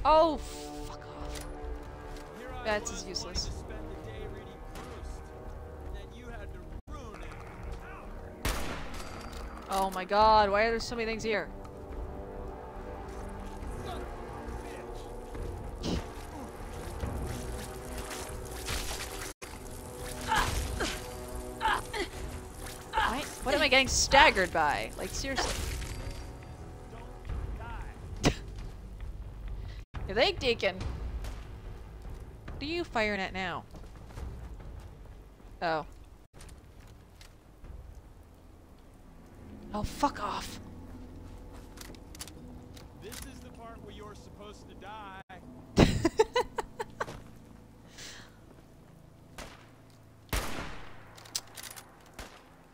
Oh, fuck off. That's is useless. Oh my god, why are there so many things here? Getting staggered by? Like, seriously. You think, Deacon? What are you firing at now? Oh. Oh, fuck off. This is the part where you're supposed to die.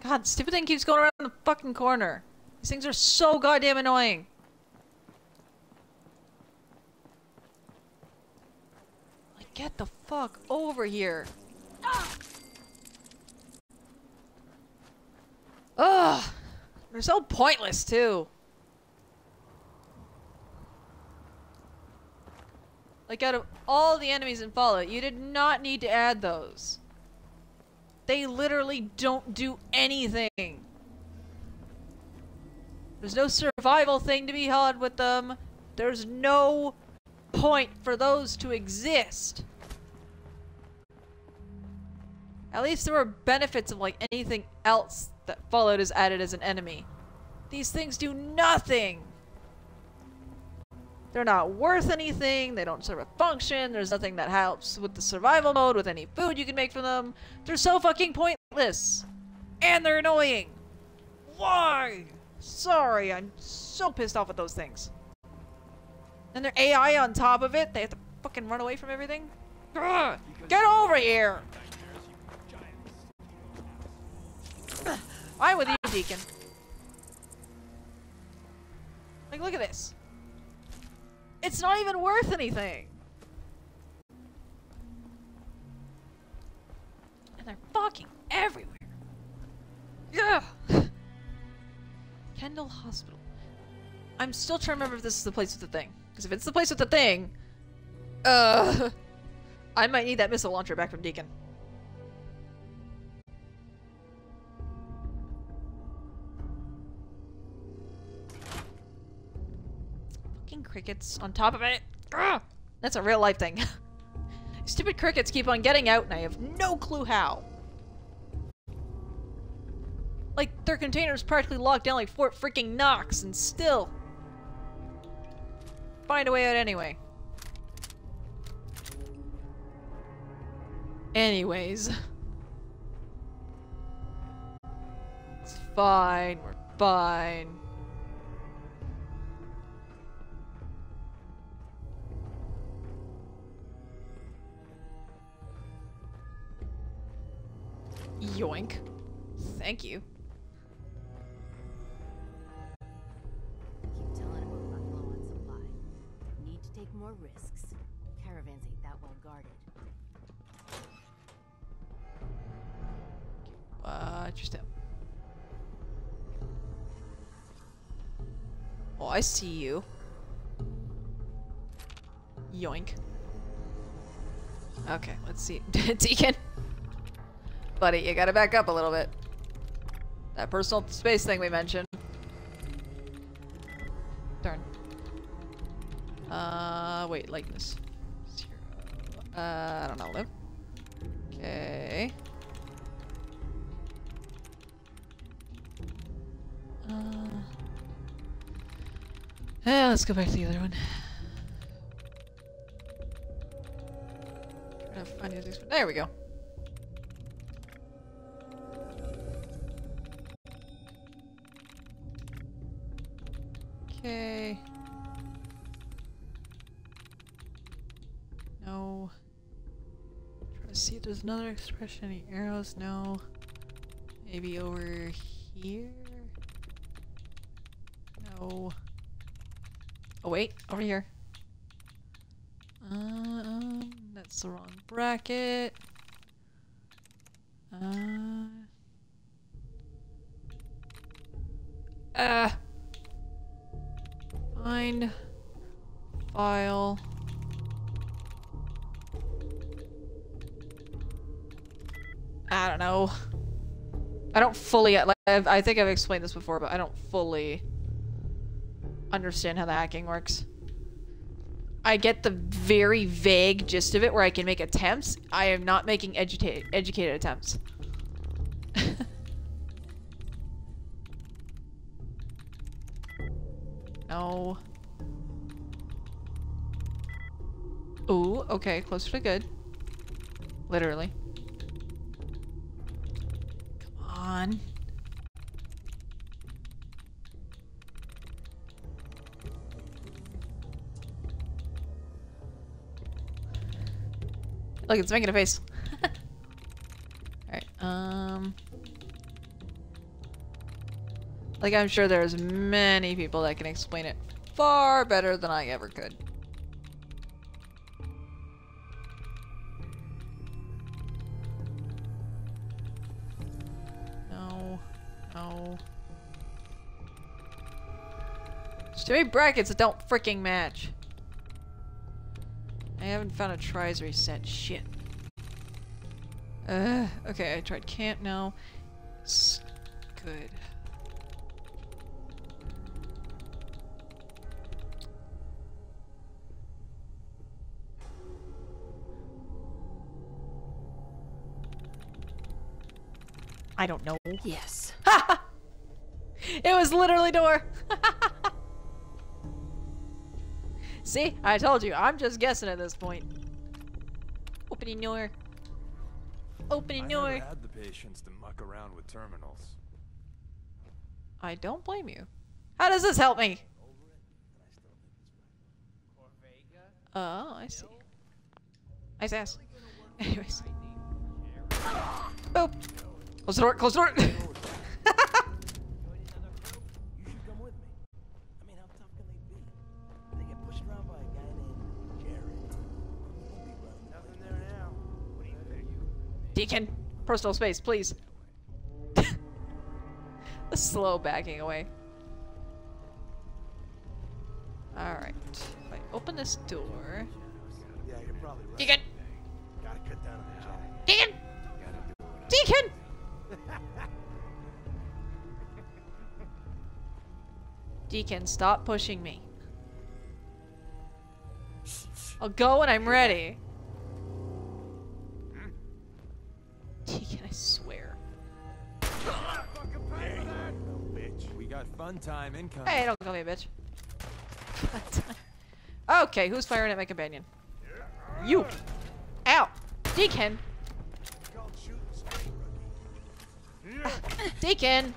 God, stupid thing keeps going around the fucking corner. These things are so goddamn annoying. Like, get the fuck over here. Ugh! They're so pointless, too. Like, out of all the enemies in Fallout, you did not need to add those. They literally don't do anything. There's no survival thing to be had with them. There's no point for those to exist. At least there were benefits of like anything else that Fallout is added as an enemy. These things do nothing. They're not worth anything. They don't serve a function. There's nothing that helps with the survival mode, with any food you can make from them. They're so fucking pointless. And they're annoying. Why? Sorry, I'm so pissed off with those things. And their AI on top of it, they have to fucking run away from everything. Ugh, get over here! I'm with you, Deacon. Like, look at this. It's not even worth anything. And they're fucking everywhere. Yeah. Kendall Hospital. I'm still trying to remember if this is the place with the thing. Because if it's the place with the thing, uh, I might need that missile launcher back from Deacon. Crickets on top of it. That's a real life thing. Stupid crickets keep on getting out and I have no clue how. Like, their container's practically locked down like Fort freaking Knox and still find a way out anyway. Anyways. It's fine, we're fine. Yoink. Thank you. Keep telling him we're running low on supply. Need to take more risks. Caravans ain't that well guarded. Uh, Watch your step. Oh, I see you. Yoink. Okay, let's see. Deacon. Buddy, you gotta back up a little bit. That personal space thing we mentioned. Darn. Uh, wait, likeness. Zero. Uh, I don't know, live. Okay. Uh, yeah, let's go back to the other one. There we go. Okay. No. Try to see if there's another expression. Any arrows? No. Maybe over here? No. Oh wait, over here. Um, that's the wrong bracket. Uh. Ah. Find file. I don't know. I don't fully like I think I've explained this before, but I don't fully understand how the hacking works. I get the very vague gist of it where I can make attempts. I am not making educated educated attempts. No. Ooh, okay, closer to good. Literally. Come on. Look, it's making a face. Alright, um... Like, I'm sure there's many people that can explain it far better than I ever could. No. No. There's too many brackets that don't freaking match. I haven't found a tries reset. Shit. Uh, okay, I tried can't now. Good. I don't know. Yes. It was literally door. See? I told you. I'm just guessing at this point. Opening door. Opening I door. never had the patience to muck around with terminals. I don't blame you. How does this help me? Oh, I see. Nice ass. Anyways. Boop. Close the door, close the door! Deacon! Personal space, please. the slow backing away. Alright. If I open this door... Yeah, you're probably right. Deacon! Gotta cut down on the. Deacon! Deacon! Deacon, stop pushing me. I'll go when I'm ready. Deacon, I swear. We got fun time incoming. Hey, don't call me a bitch. okay, who's firing at my companion? You! Ow! Deacon! Deacon!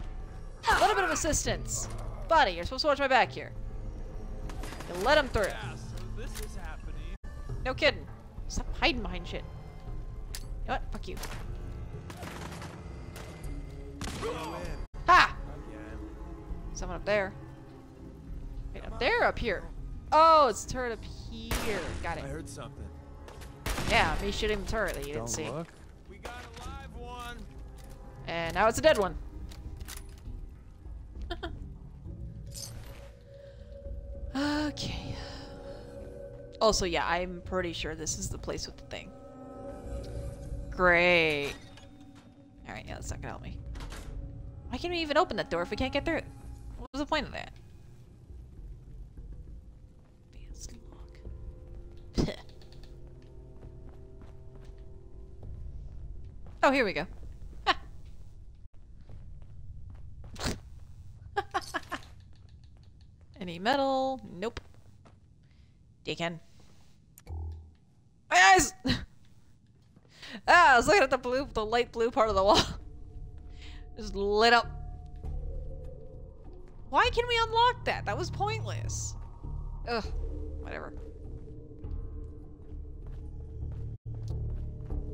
A little bit of assistance. Buddy, you're supposed to watch my back here. You let him through. this is happening. No kidding. Stop hiding behind shit. You know what? Fuck you. Ha! Someone up there. Wait, up there up here? Oh, it's the turret up here. Got it. I heard something. Yeah, me shooting the turret that you didn't Don't see. look. We got a live one. And now it's a dead one. Okay. Also, yeah, I'm pretty sure this is the place with the thing. Great. Alright, yeah, that's not gonna help me. Why can't we even open that door if we can't get through it? What was the point of that? Advanced lock. oh, here we go. Any metal? Nope. Deacon. My eyes! ah, I was looking at the blue, the light blue part of the wall. Just lit up. Why can we unlock that? That was pointless. Ugh, whatever.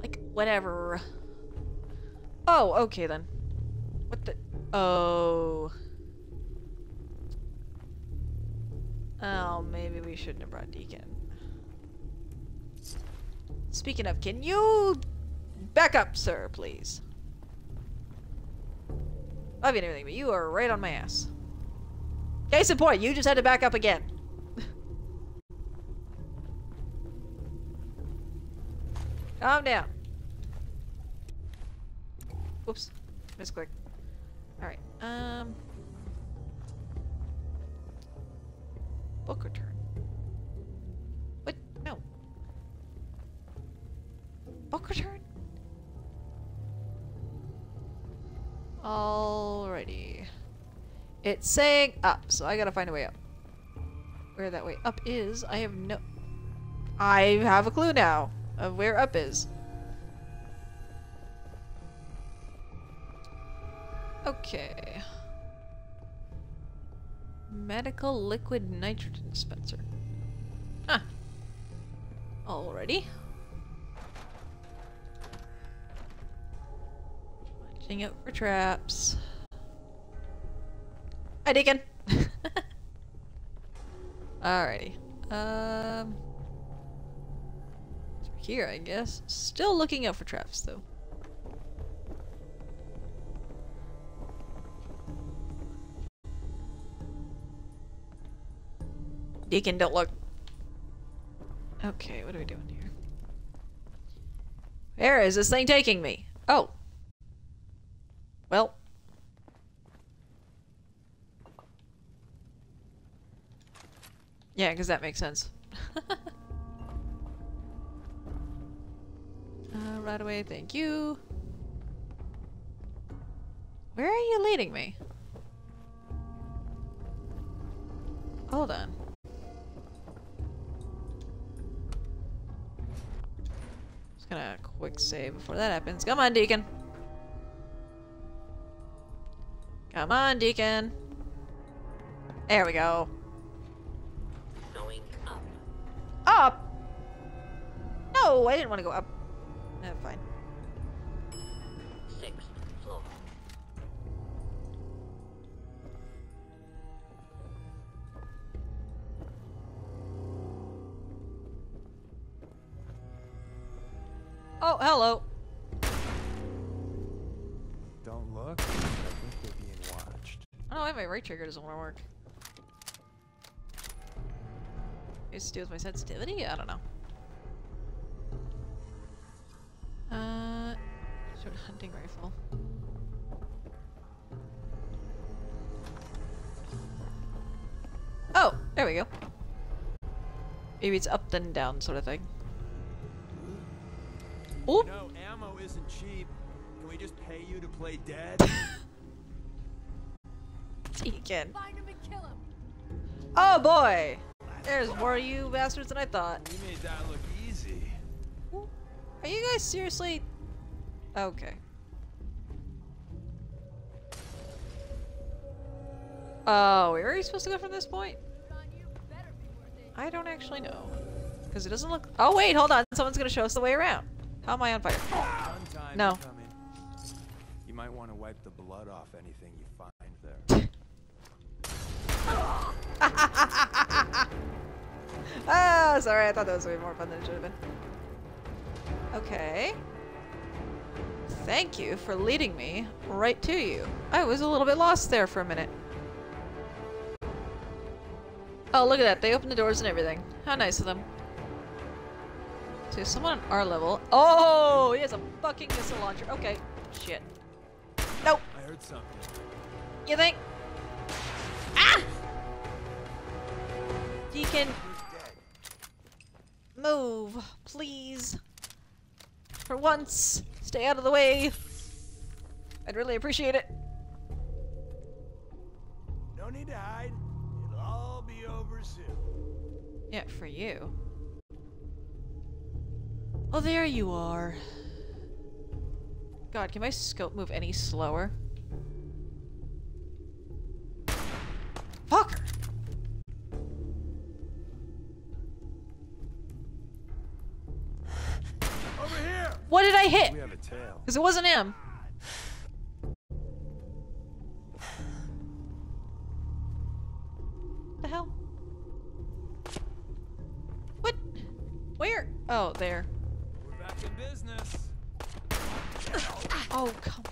Like, whatever. Oh, okay then. What the? Oh. Oh, maybe we shouldn't have brought Deacon. Speaking of, can you back up, sir, please? Love you and everything, but you are right on my ass. Case in point, you just had to back up again. Calm down. Whoops. Misclick. Alright, um... Book return. What? No. Book return? Alrighty. It's saying up, so I gotta find a way up. Where that way up is, I have no... I have a clue now of where up is. Okay. Medical liquid nitrogen dispenser. Huh. Alrighty. Watching out for traps. Hi, Deacon! Alrighty. Um... Here, I guess. Still looking out for traps, though. Deacon, don't look. Okay, what are we doing here? Where is this thing taking me? Oh. Well. Yeah, because that makes sense. uh, right away, thank you. Where are you leading me? Hold on. Just gonna quick save before that happens. Come on, Deacon. Come on, Deacon. There we go. Going up. Up? No, I didn't want to go up. Right trigger doesn't want to work. It's to do with my sensitivity? I don't know. Uh, short hunting rifle. Oh, there we go. Maybe it's up then down sort of thing. Know, ammo isn't cheap. Can we just pay you to play dead? Deacon. Find him and kill him. Oh boy! There's more of you bastards than I thought. you made that look easy. Are you guys seriously? Okay. Oh, where are you supposed to go from this point? I don't actually know. Because it doesn't look- Oh wait, hold on. Someone's gonna show us the way around. How am I on fire? No. You might want to wipe the blood off anything you find there. Ah, sorry. I thought that was way more fun than it should have been. Okay. Thank you for leading me right to you. I was a little bit lost there for a minute. Oh, look at that. They opened the doors and everything. How nice of them. So someone on our level. Oh, he has a fucking missile launcher. Okay. Shit. Nope. I heard something. You think? Ah! Deacon. Move, please. For once, stay out of the way. I'd really appreciate it. No need to hide. It'll all be over soon. Yeah, for you. Oh, there you are. God, can my scope move any slower? It wasn't him. the hell? What? Where? Oh, there. We're back in business. Oh, come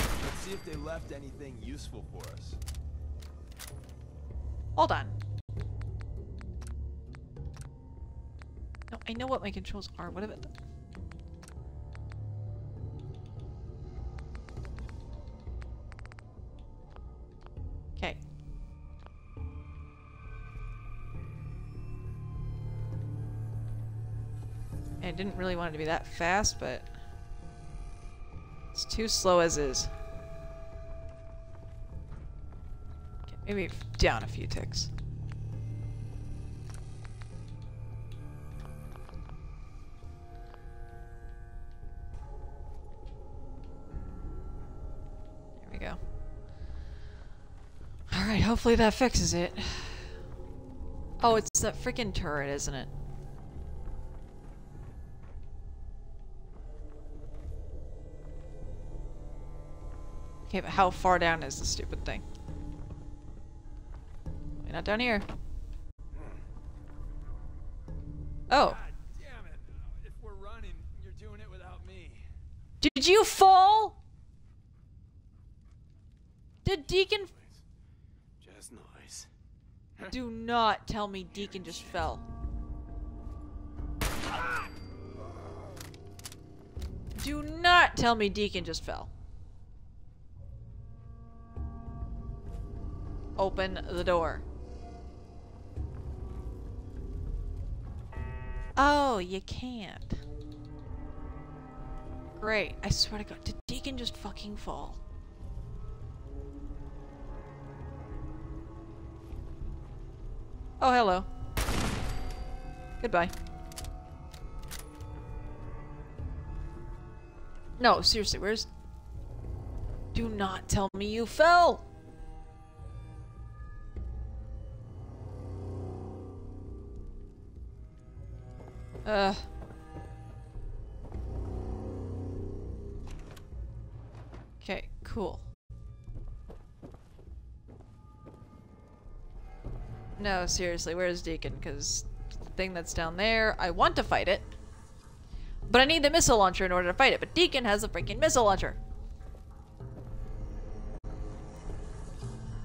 Let's see if they left anything useful for us. Hold on. No, I know what my controls are. What about them? Didn't really want it to be that fast, but it's too slow as is. Okay, maybe down a few ticks. There we go. Alright, hopefully that fixes it. Oh, it's that freaking turret, isn't it? Okay, but how far down is the stupid thing? Why not down here? Oh. Damn it. If we're running, you're doing it without me. Did you fall? Did Deacon... Just noise. Do not tell me Deacon just fell. Ah! Do not tell me Deacon just fell. Open the door. Oh, you can't. Great. I swear to God, did Deacon just fucking fall? Oh, hello. Goodbye. No, seriously, where's... Do not tell me you fell! Uh. Okay, cool. No, seriously, where's Deacon? Because the thing that's down there, I want to fight it. But I need the missile launcher in order to fight it. But Deacon has a freaking missile launcher.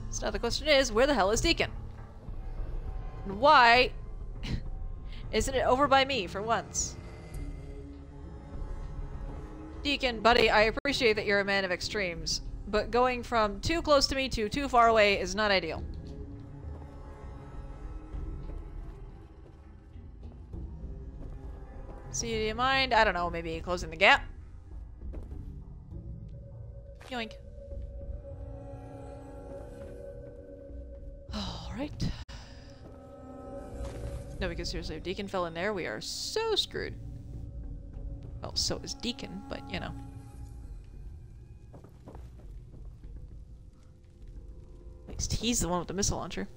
So now the question is, where the hell is Deacon? And why isn't it over by me for once? Deacon, buddy, I appreciate that you're a man of extremes, but going from too close to me to too far away is not ideal. So do you mind? I don't know, maybe closing the gap? Yoink. Alright. No, because seriously, if Deacon fell in there, we are so screwed. Well, so is Deacon, but you know. At least he's the one with the missile launcher.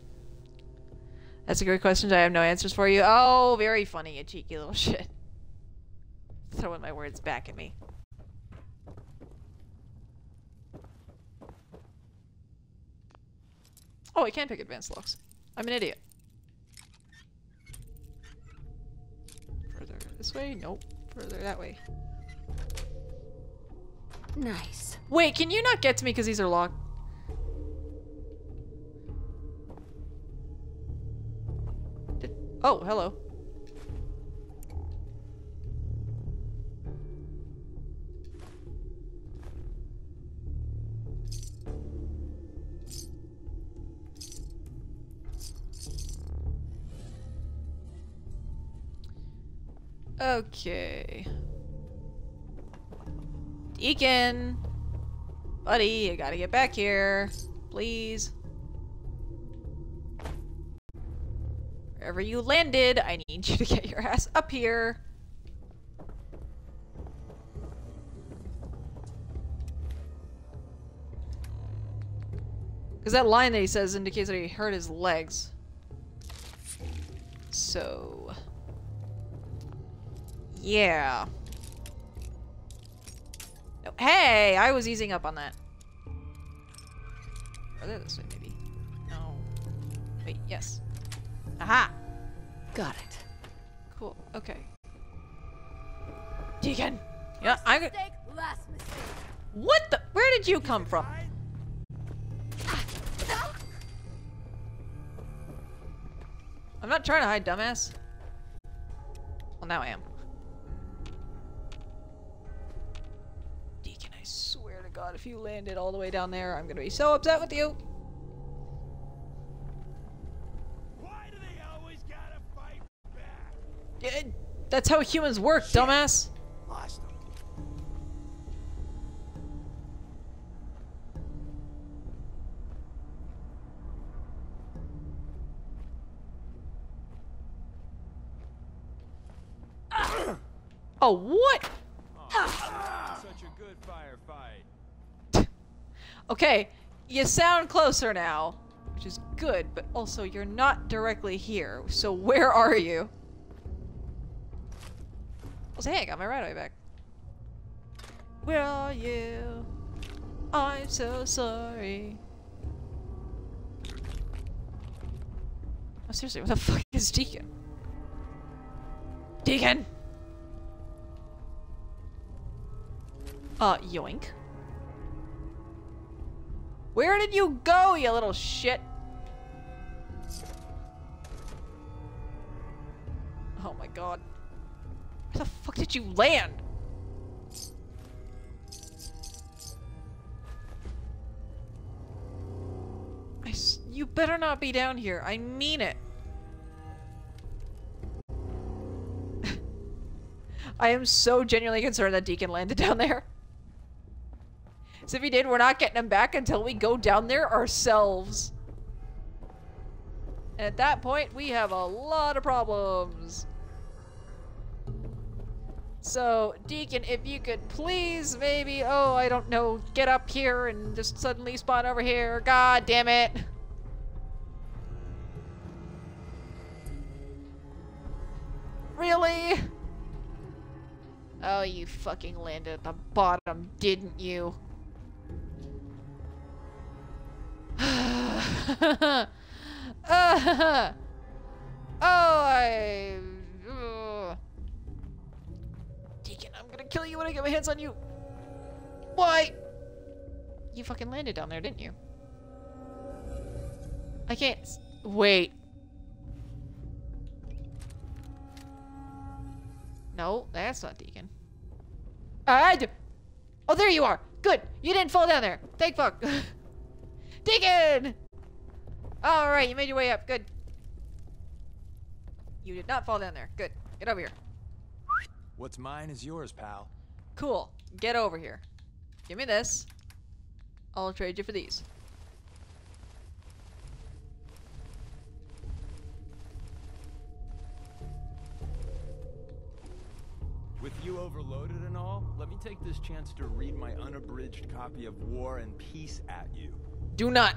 That's a great question. I have no answers for you. Oh, very funny, you cheeky little shit. Throwing my words back at me. Oh, I can pick advanced locks. I'm an idiot. Further this way? Nope. Further that way. Nice. Wait, can you not get to me because these are locked? Oh, hello. Okay. Deacon! Buddy, you gotta get back here. Please. Wherever you landed, I need you to get your ass up here. Because that line that he says indicates that he hurt his legs. So... Yeah. No, hey! I was easing up on that. Or there this way, maybe. No. Wait, yes. Aha! Got it. Cool, okay. Deacon! Yeah, I'm gonna- last mistake. What the- Where did you come from? I'm not trying to hide, dumbass. Well, now I am. God, if you landed all the way down there, I'm gonna be so upset with you. Why do they always gotta fight back? Yeah, that's how humans work, dumbass. Lost them. Oh, what? Such a good firefight. Okay, you sound closer now, which is good, but also you're not directly here. So where are you? Well, say, hey, I got my right away back. Where are you? I'm so sorry. Oh, seriously, what the fuck is Deacon? Deacon! Uh, yoink. Where did you go, you little shit? Oh my god. Where the fuck did you land? You better not be down here. I mean it. I am so genuinely concerned that Deacon landed down there. So if he did, we're not getting him back until we go down there ourselves. And at that point, we have a lot of problems. So, Deacon, if you could please maybe, oh, I don't know, get up here and just suddenly spawn over here. God damn it. Really? Oh, you fucking landed at the bottom, didn't you? Uh, oh, I. Uh. Deacon, I'm gonna kill you when I get my hands on you. Why? You fucking landed down there, didn't you? I can't. Wait. No, that's not Deacon. I do. Oh, there you are. Good. You didn't fall down there. Thank fuck. Deacon! Alright, you made your way up. Good. You did not fall down there. Good. Get over here. What's mine is yours, pal. Cool. Get over here. Give me this. I'll trade you for these. With you overloaded and all, let me take this chance to read my unabridged copy of War and Peace at you. Do not.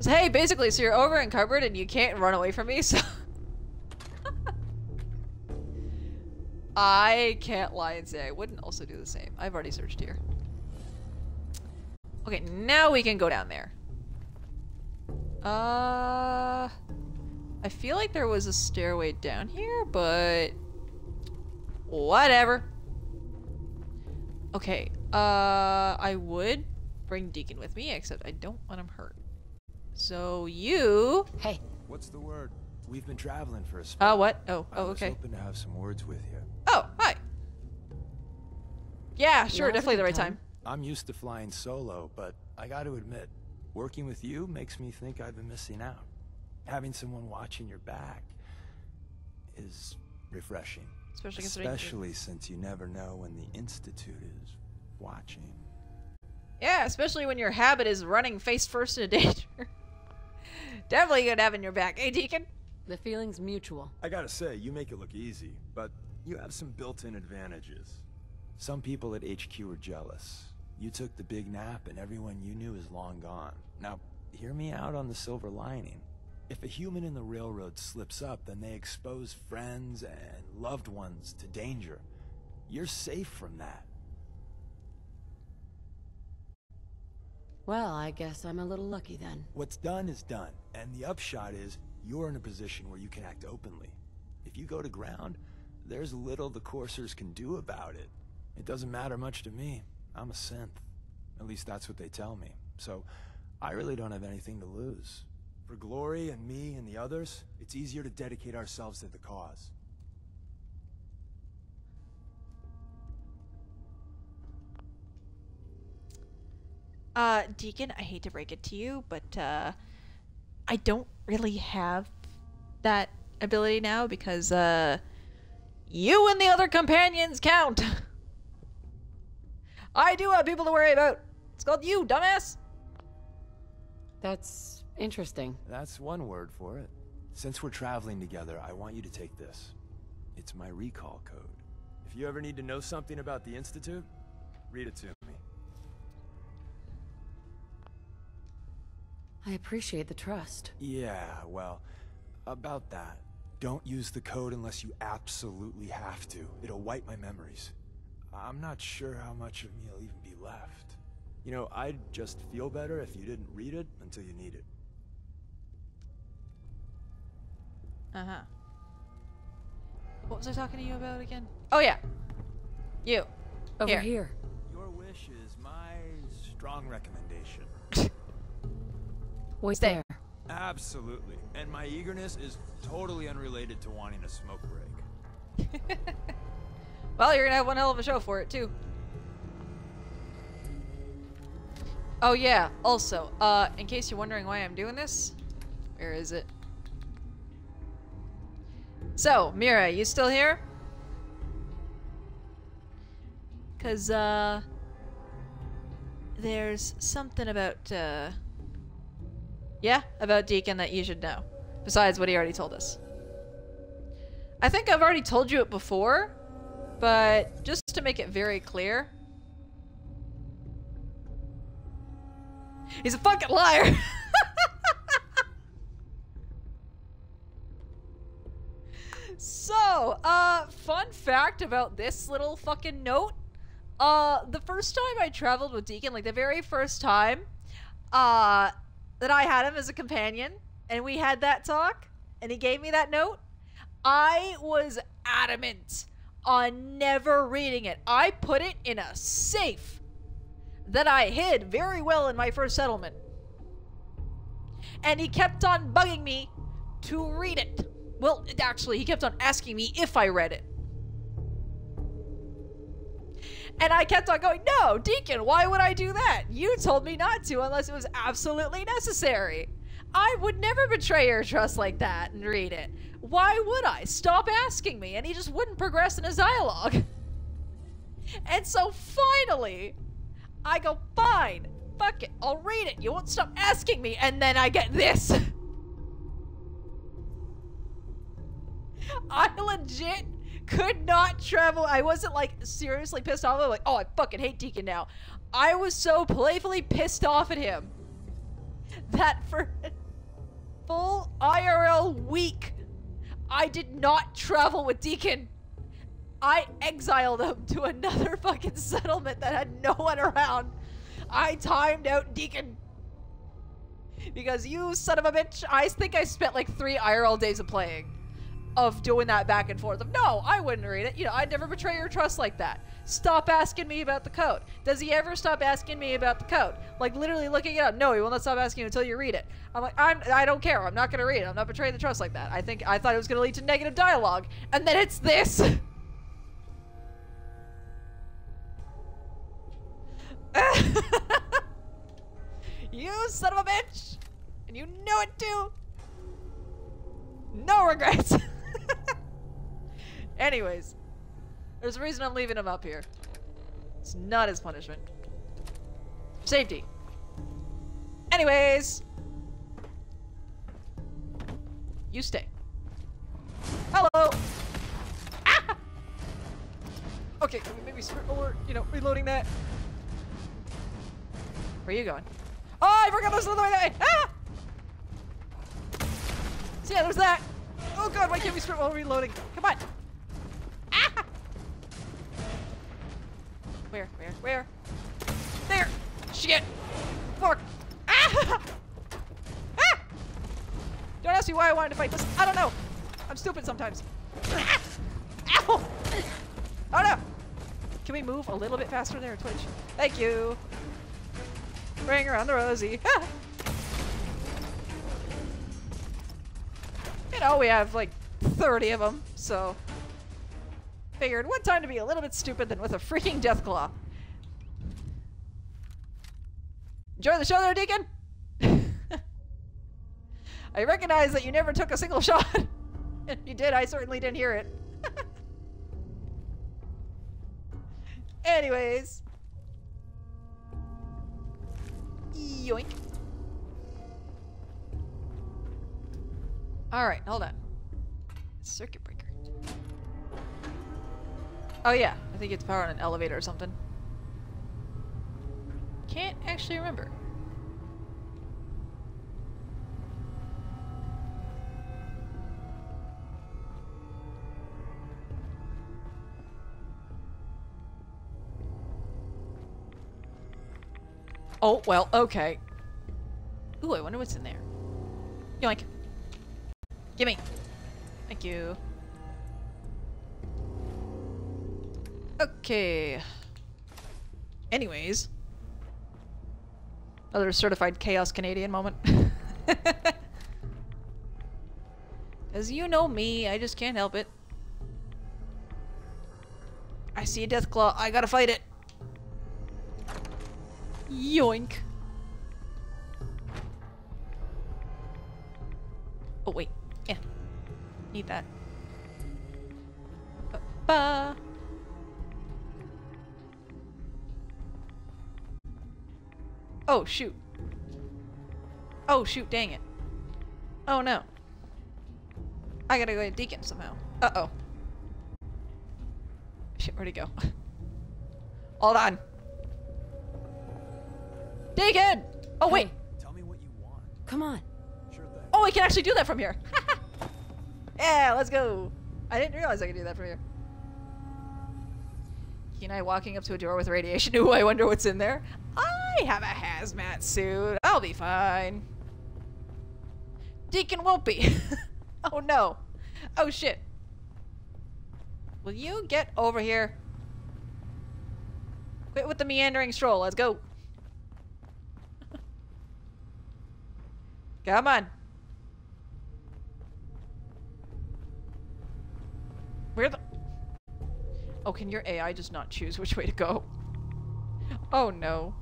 So, hey, basically, so you're over and covered and you can't run away from me, so... I can't lie and say I wouldn't also do the same. I've already searched here. Okay, now we can go down there. Uh... I feel like there was a stairway down here, but... Whatever. Okay, uh, I would bring Deacon with me, except I don't want him hurt. So you... Hey. What's the word? We've been traveling for a spell. Uh, what? Oh, oh, okay. I oh, was hoping to have some words with you. Oh, hi. Yeah, sure, Now's definitely the good right time. I'm used to flying solo, but I got to admit, working with you makes me think I've been missing out. Having someone watching your back is refreshing. Especially Especially since you never know when the Institute is watching. Yeah, especially when your habit is running face first into danger. Definitely good having your back. Hey, Deacon. The feeling's mutual. I gotta say, you make it look easy, but you have some built-in advantages. Some people at HQ are jealous. You took the big nap and everyone you knew is long gone. Now, hear me out on the silver lining. If a human in the railroad slips up, then they expose friends and loved ones to danger. You're safe from that. Well, I guess I'm a little lucky then. What's done is done, and the upshot is you're in a position where you can act openly. If you go to ground, there's little the coursers can do about it. It doesn't matter much to me. I'm a synth. At least that's what they tell me. So, I really don't have anything to lose. For Glory and me and the others, it's easier to dedicate ourselves to the cause. Uh, Deacon, I hate to break it to you, but uh, I don't really have that ability now because uh, you and the other companions count. I do have people to worry about. It's called you, dumbass. That's interesting. That's one word for it. Since we're traveling together, I want you to take this. It's my recall code. If you ever need to know something about the Institute, read it to me. I appreciate the trust. Yeah, well, about that. Don't use the code unless you absolutely have to. It'll wipe my memories. I'm not sure how much of me will even be left. You know, I'd just feel better if you didn't read it until you need it. Uh huh. What was I talking to you about again? Oh yeah, you. Over here. Your wish is my strong recommendation. Wait Stay. there. Absolutely. And my eagerness is totally unrelated to wanting a smoke break. Well, you're gonna have one hell of a show for it too. Oh yeah. Also, uh, in case you're wondering why I'm doing this, where is it? So, Mira, you still here? Cause uh, there's something about uh, yeah, about Deacon that you should know. Besides what he already told us. I think I've already told you it before, but just to make it very clear. He's a fucking liar. so, uh, fun fact about this little fucking note. Uh, the first time I traveled with Deacon, like the very first time, uh, that I had him as a companion, and we had that talk, and he gave me that note, I was adamant on never reading it. I put it in a safe that I hid very well in my first settlement. And he kept on bugging me to read it. Well, actually, he kept on asking me if I read it. And I kept on going, No, Deacon, why would I do that? You told me not to unless it was absolutely necessary. I would never betray your trust like that and read it. Why would I? Stop asking me. And he just wouldn't progress in his dialogue. And so finally, I go, Fine, fuck it, I'll read it. You won't stop asking me. And then I get this. I legit could not travel. I wasn't like seriously pissed off. I'm like, oh, I fucking hate Deacon now. I was so playfully pissed off at him that for full IRL week, I did not travel with Deacon. I exiled him to another fucking settlement that had no one around. I timed out Deacon. Because you son of a bitch, I think I spent like three IRL days of playing of doing that back and forth of no i wouldn't read it. You know i'd never betray your trust like that. Stop asking me about the code. Does he ever stop asking me about the code? Like literally looking it up. No he will not stop asking until you read it. I'm like i'm i don't care. I'm not going to read it. I'm not betraying the trust like that. I think i thought it was going to lead to negative dialogue and then it's this. You son of a bitch! And you know it too! No regrets! Anyways, there's a reason I'm leaving him up here. It's not his punishment. Safety. Anyways. You stay. Hello! Ah! Okay, can we maybe start over, you know, reloading that? Where are you going? Oh, I forgot there's another way that way! Ah! So yeah, there's that. Oh god, why can't we sprint while reloading? Come on! Ah! Where, where, where? There! Shit! Fuck! Ah! Ah! Don't ask me why I wanted to fight this. I don't know. I'm stupid sometimes. Ah! Ow! Oh no! Can we move a little bit faster there, Twitch? Thank you. Bring around the Rosie. Ah! You oh, know, we have like 30 of them, so figured what time to be a little bit stupid than with a freaking Deathclaw. Enjoy the show there, Deacon? I recognize that you never took a single shot. if you did, I certainly didn't hear it. Anyways. Yoink. Alright, hold on. Circuit breaker. Oh yeah, I think it's power on an elevator or something. Can't actually remember. Oh, well, okay. Ooh, I wonder what's in there. Yoink. Gimme. Thank you. Okay. Anyways. Another certified chaos Canadian moment. As you know me, I just can't help it. I see a death claw, I gotta fight it. Yoink. Need that. Ba. Oh shoot. Oh shoot, dang it. Oh no. I gotta go to Deacon somehow. Uh-oh. Shit, where'd he go? Hold on. Deacon! Oh wait! Tell me what you want. Come on. Sure. Oh, I can actually do that from here! yeah, let's go! I didn't realize I could do that from here. He and I walking up to a door with radiation. Ooh, I wonder what's in there. I have a hazmat suit. I'll be fine. Deacon won't be. oh no. Oh shit. Will you get over here? Quit with the meandering stroll. Let's go. Come on. Where the... Oh, can your AI just not choose which way to go? Oh no.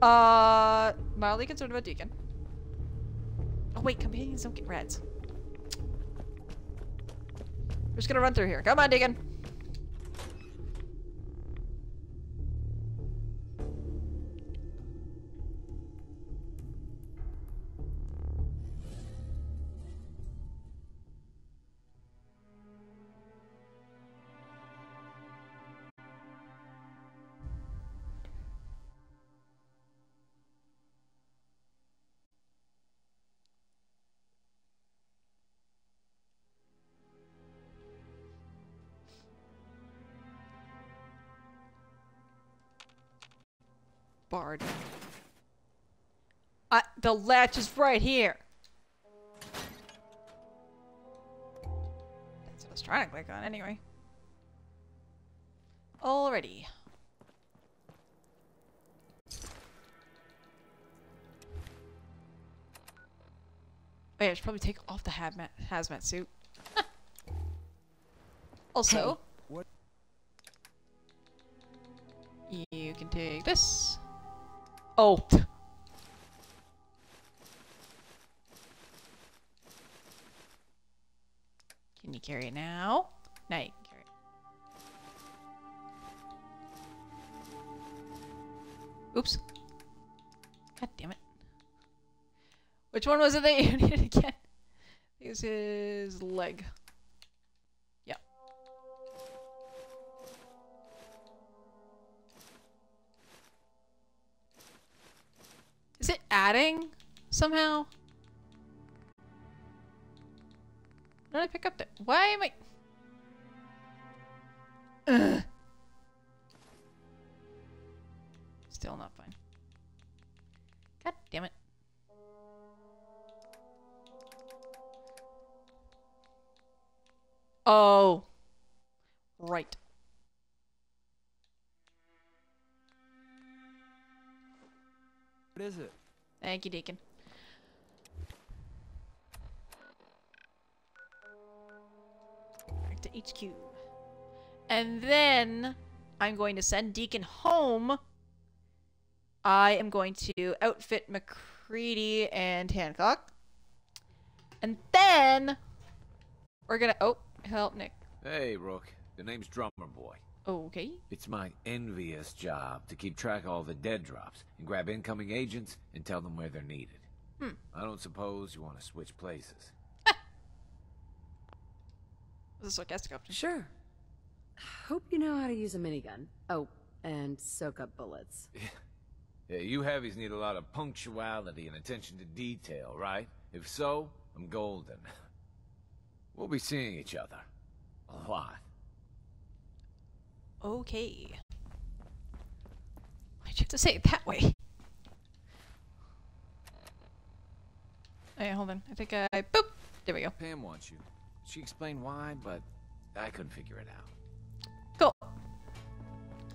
Uh, mildly concerned about Deacon. Oh wait, companions don't get reds. We're just gonna run through here. Come on, Deacon. The latch is right here. That's what I was trying to click on anyway. Alrighty. Oh yeah, I should probably take off the hazmat, hazmat suit. also, What? you can take this. Oh. Carry it now? Now you can carry it. Oops. God damn it. Which one was it that you needed again? It his leg. Yeah. Is it adding somehow? What did I pick up there? Why am I... Ugh. Still not fine. God damn it. Oh. Right. What is it? Thank you, Deacon. Back to HQ. And then I'm going to send Deacon home. I am going to outfit MacCready and Hancock. And then we're gonna oh help Nick. Hey, Rook. The name's Drummer Boy. Okay. It's my envious job to keep track of all the dead drops and grab incoming agents and tell them where they're needed. Hmm. I don't suppose you want to switch places. Was a sarcastic option. Sure. Hope you know how to use a minigun. Oh, and soak up bullets. Yeah, you heavies need a lot of punctuality and attention to detail, right? If so, I'm golden. We'll be seeing each other. A lot. Okay. Why'd you have to say it that way? Oh, yeah, hold on. I think I boop. There we go. Pam wants you. She explained why, but I couldn't figure it out. Cool.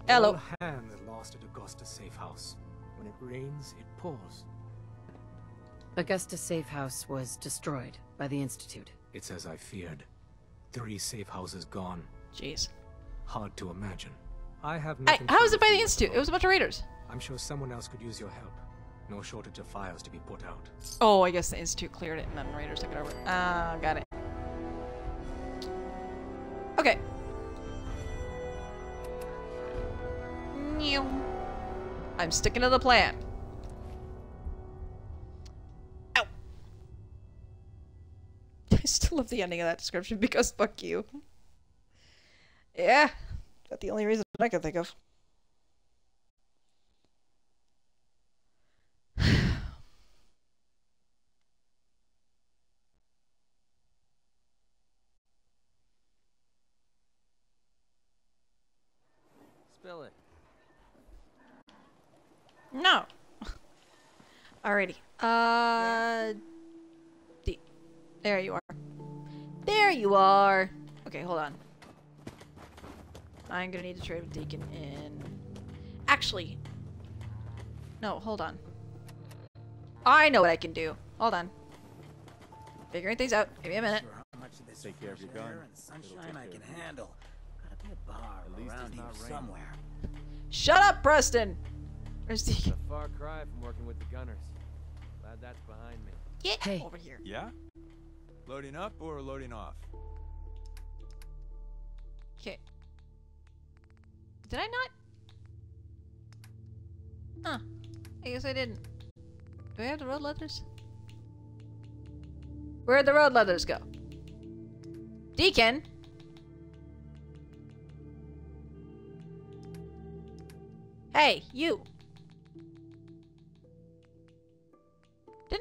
Hello. All hands lost at Augusta Safe House. When it rains, it pours. Augusta Safe House was destroyed by the Institute. It's as I feared. Three safe houses gone. Jeez. Hard to imagine. I have Hey, nothing. how was it by the Institute? It was a bunch of raiders. I'm sure someone else could use your help. No shortage of fires to be put out. Oh, I guess the Institute cleared it and then raiders took it over. Ah, got it. Okay. I'm sticking to the plan. Ow. I still love the ending of that description because fuck you. Yeah, that's the only reason I can think of. Spill it. No. Alrighty. Uh, D. There you are. There you are. Okay, hold on. I'm gonna need to trade with Deacon in. Actually, no. Hold on. I know what I can do. Hold on. Figuring things out. Give me a minute. Take care of your gun. Sunshine I can handle. Gotta be a bar around here somewhere. Shut up, Preston. Where's Deacon? A far cry from working with the gunners. Glad that's behind me. Get Hey. over here. Yeah? Loading up or loading off? Okay. Did I not? Huh. I guess I didn't. Do I have the raider leathers? Where'd the raider leathers go? Deacon? Hey, you.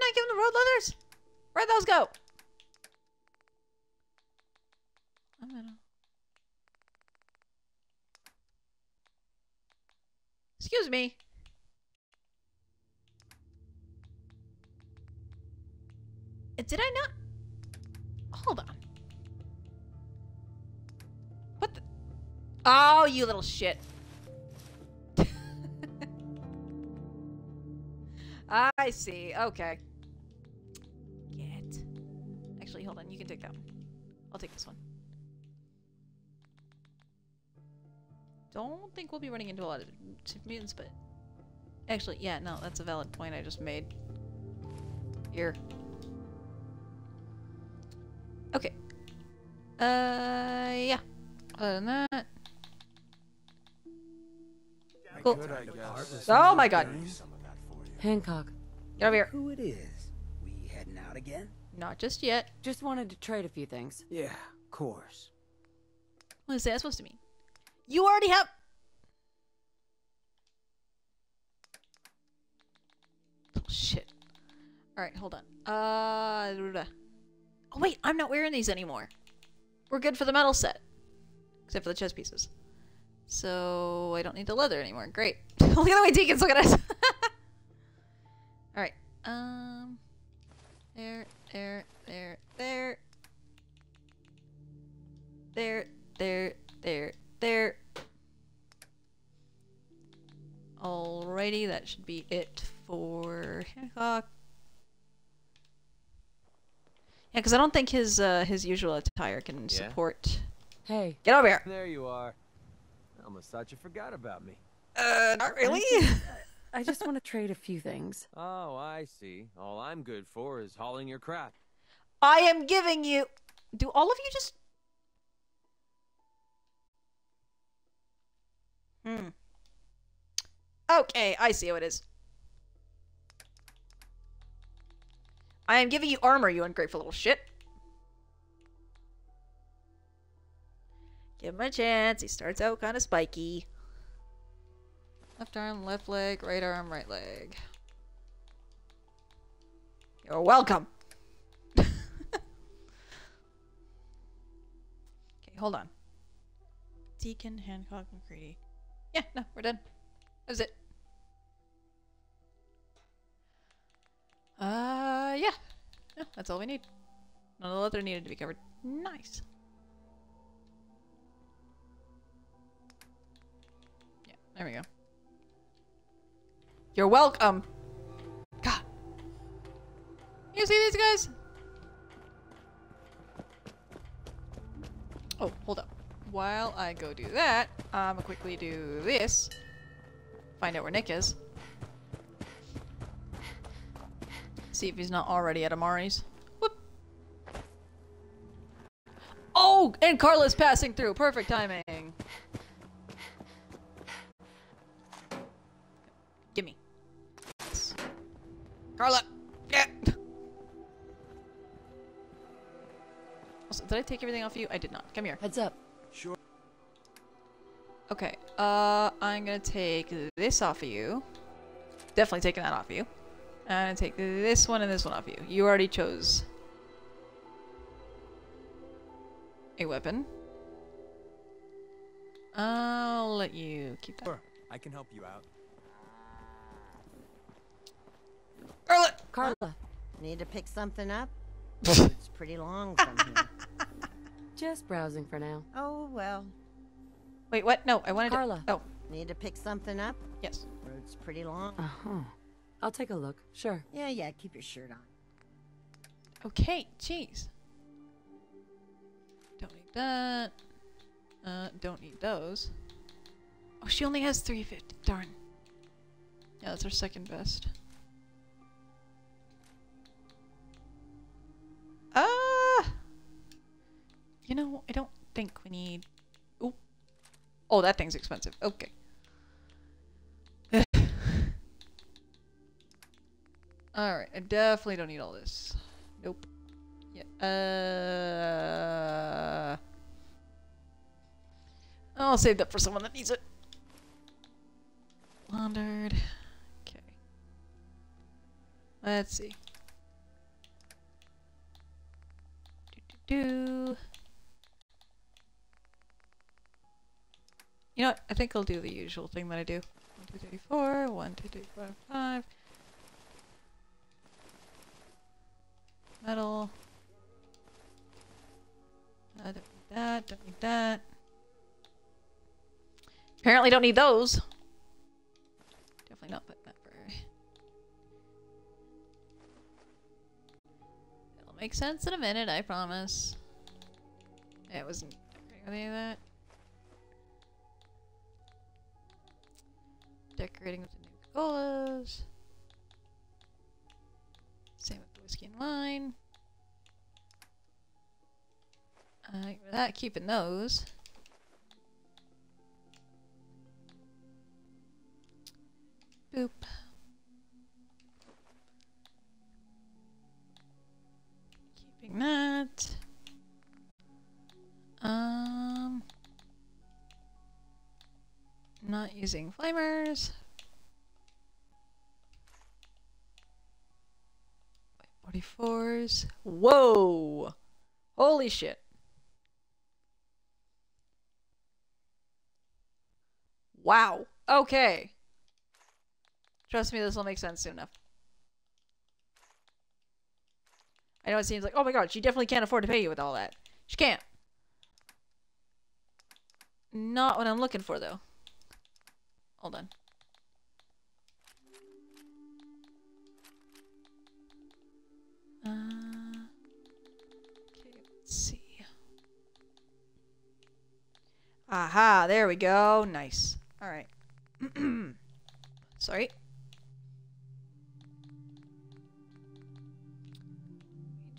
I give him the raider leathers? Where'd those go? I'm gonna... Excuse me. Uh, Did I not? Hold on. What the? Oh, you little shit. I see. Okay. Get. Actually, hold on. You can take that one. I'll take this one. Don't think we'll be running into a lot of mutants, but actually, yeah, no, that's a valid point I just made. Here. Okay. Uh, yeah. Other than that. Cool. Oh my god. Hancock. Get over here. Who it is? We heading out again? Not just yet. Just wanted to trade a few things. Yeah, of course. What is that supposed to mean? You already have. Oh shit. All right, hold on. Uh. Oh wait, I'm not wearing these anymore. We're good for the metal set, except for the chest pieces. So I don't need the leather anymore. Great. look at the way Deacons look at us. All right. Um. There, there, there, there. There, there, there, there. Alrighty, that should be it for Hancock. Yeah, because I don't think his uh, his usual attire can Yeah? support. Hey. Get over here. There you are. I almost thought you forgot about me. Uh, not really. I just want to trade a few things. Oh, I see. All I'm good for is hauling your crap. I am giving you. Do all of you just? Hmm. Okay, I see how it is. I am giving you armor, you ungrateful little shit. Give him a chance. He starts out kind of spiky. Left arm, left leg, right arm, right leg. You're welcome. okay, hold on. Deacon, Hancock, MacCready. Yeah, no, we're done. That was it. Uh, yeah. Yeah, that's all we need. None of the leather needed to be covered. Nice. Yeah, there we go. You're welcome. God. You see these guys? Oh, hold up. While I go do that, I'm gonna quickly do this. Find out where Nick is. See if he's not already at Amari's. Whoop. Oh, and Carla's passing through. Perfect timing. Carla! Yeah! Also, did I take everything off you? I did not. Come here. Heads up. Sure. Okay, uh, I'm gonna take this off of you. Definitely taking that off of you. I'm gonna take this one and this one off of you. You already chose a weapon. I'll let you keep that. Sure, I can help you out. Carla! Carla. Need to pick something up? it's pretty long from here. Just browsing for now. Oh, well. Wait, what? No, I wanted Carla. to. Oh, Need to pick something up? yes. Road's pretty long. Uh huh. I'll take a look. Sure. Yeah, yeah, keep your shirt on. Okay, jeez. Don't need that. Uh, don't need those. Oh, she only has 350. Darn. Yeah, that's her second best. You know, I don't think we need. Oh, oh, that thing's expensive. Okay. all right, I definitely don't need all this. Nope. Yeah. Uh. I'll save that for someone that needs it. Laundered. Okay. Let's see. Do, do, do. You know what? I think I'll do the usual thing that I do. 1, 2, 3, 4. 1, 2, 3, 4, 5. Metal. Uh, don't need that. Don't need that. Apparently don't need those. Definitely not putting that for... It'll make sense in a minute, I promise. Yeah, it wasn't with any of that. Decorating with the new colas. Same with the whiskey and wine. Uh, that, keeping those. Boop. Keeping that. Um. Not using flamers. 44s. Whoa! Holy shit. Wow. Okay. Trust me, this will make sense soon enough. I know it seems like, oh my god, she definitely can't afford to pay you with all that. She can't. Not what I'm looking for, though. Hold on. Uh, okay, let's see. Aha, there we go. Nice. Alright. Sorry.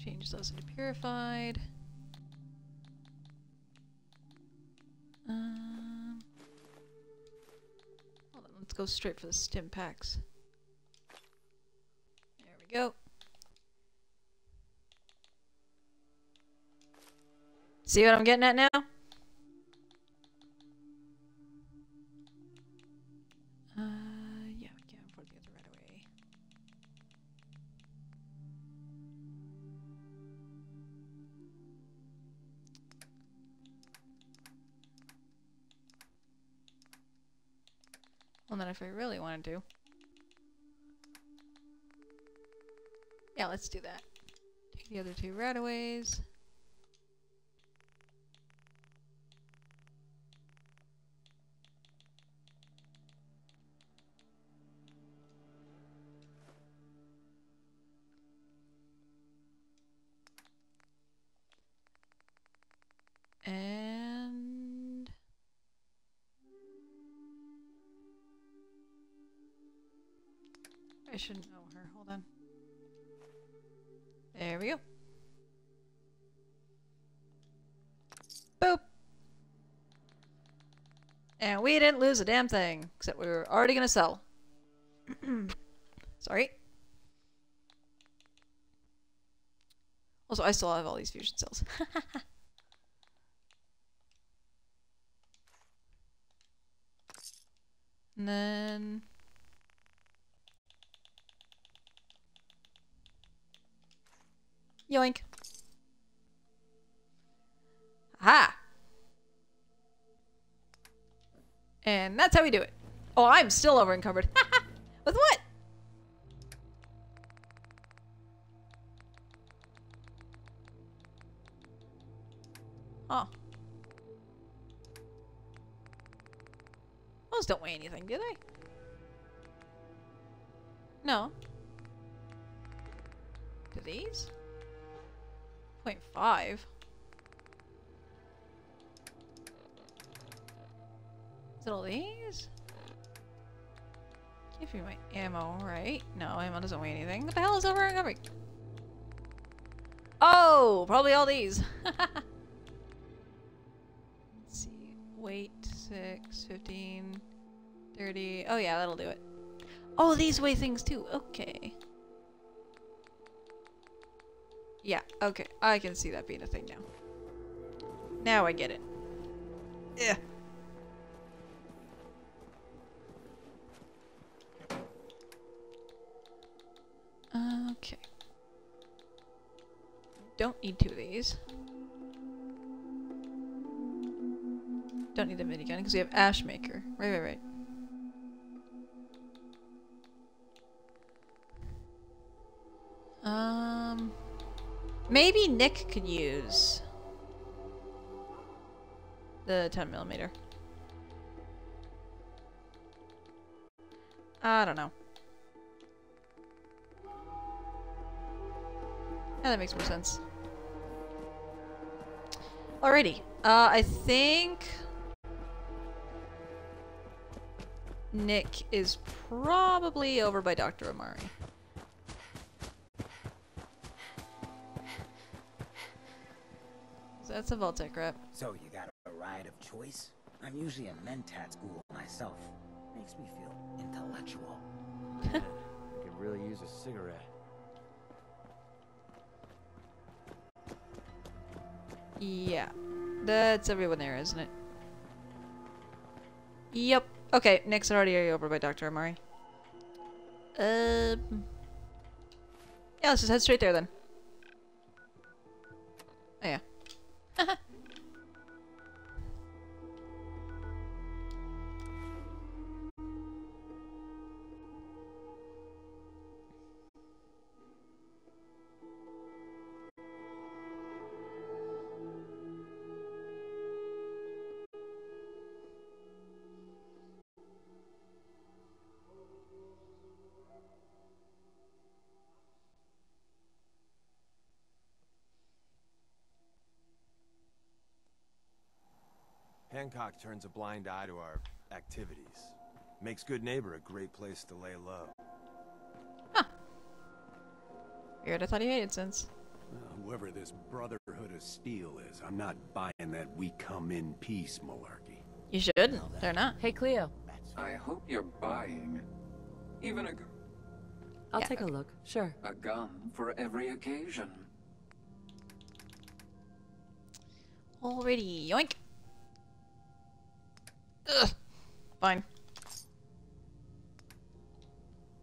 Change those into purified. On, let's go straight for the Stimpaks. There we go. See what I'm getting at now? Then if I really wanted to. Yeah, let's do that. Take the other two RadAways. We didn't lose a damn thing, except we were already gonna sell. Sorry. Also, I still have all these fusion cells. and then... Yoink. And that's how we do it. Oh, I'm still over encumbered. With what? Oh. Those don't weigh anything, do they? No. Do these? 0.5. All these? Give me my ammo, right? No, ammo doesn't weigh anything. What the hell is over encumbered? Oh, probably all these. Let's see. Weight, 6, 15, 30. Oh yeah, that'll do it. Oh, these weigh things too. Okay. Yeah, okay. I can see that being a thing now. Now I get it. Yeah. Need two of these. Don't need the minigun because we have Ashmaker. Right, right, right. Um, maybe Nick could use the 10 millimeter. I don't know. Yeah, that makes more sense. Alrighty. Uh, I think... Nick is probably over by Dr. Amari. So that's a Vault-Tec rep. So you got a ride of choice? I'm usually a Mentat school myself. Makes me feel intellectual. I could really use a cigarette. Yeah. That's everyone there, isn't it? Yep. Okay, Nick's already over by Dr. Amari. Um. Yeah, let's just head straight there then. Hancock turns a blind eye to our activities. Makes Goodneighbor a great place to lay low. Huh. Weird, I thought he hated synths. Well, whoever this Brotherhood of Steel is, I'm not buying that we come in peace malarkey. You should. They're not. Hey, Cleo. I hope you're buying. Even a, gu- I'll take a look. Sure. a gun for every occasion. Already, yoink. Ugh. Fine.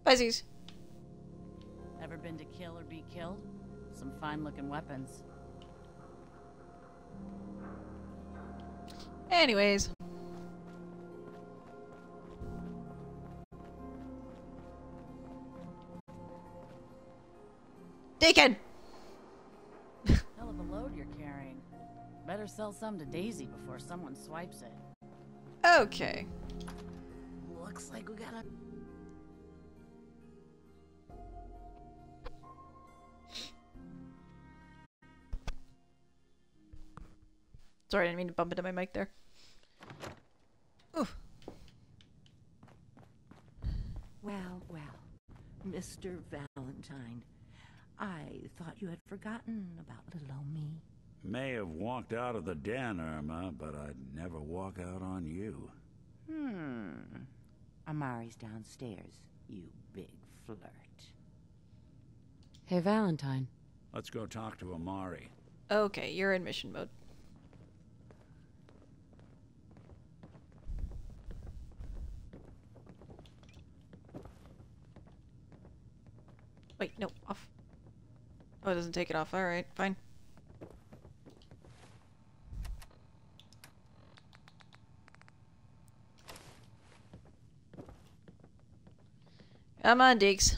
Buzzies. Ever been to kill or be killed? Some fine looking weapons. Anyways. Deacon! Hell of a load you're carrying. Better sell some to Daisy before someone swipes it. Okay. Looks like we got a. Sorry, I didn't mean to bump into my mic there. Oof. Well, well, Mr. Valentine, I thought you had forgotten about little old me. May have walked out of the den, Irma, but I'd never walk out on you. Hmm. Amari's downstairs, you big flirt. Hey, Valentine. Let's go talk to Amari. Okay, you're in mission mode. Wait, no, off. Oh, it doesn't take it off. Alright, fine. Come on, Deeks.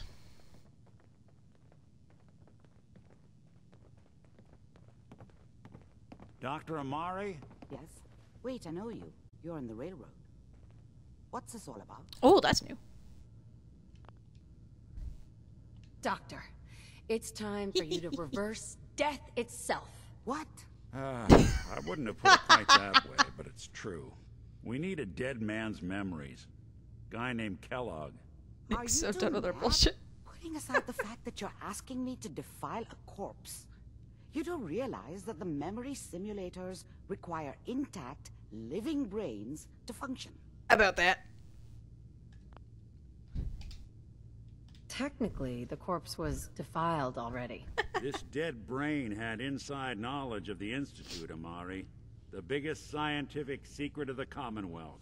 Dr. Amari? Yes? Wait, I know you. You're on the railroad. What's this all about? Oh, that's new. Doctor, it's time for you to reverse death itself. What? Ah, I wouldn't have put it quite that way, but it's true. We need a dead man's memories. Guy named Kellogg. Are you done doing with their that? bullshit. Putting aside the fact that you're asking me to defile a corpse, you don't realize that the memory simulators require intact, living brains to function. About that. Technically, the corpse was defiled already. This dead brain had inside knowledge of the Institute, Amari. The biggest scientific secret of the Commonwealth.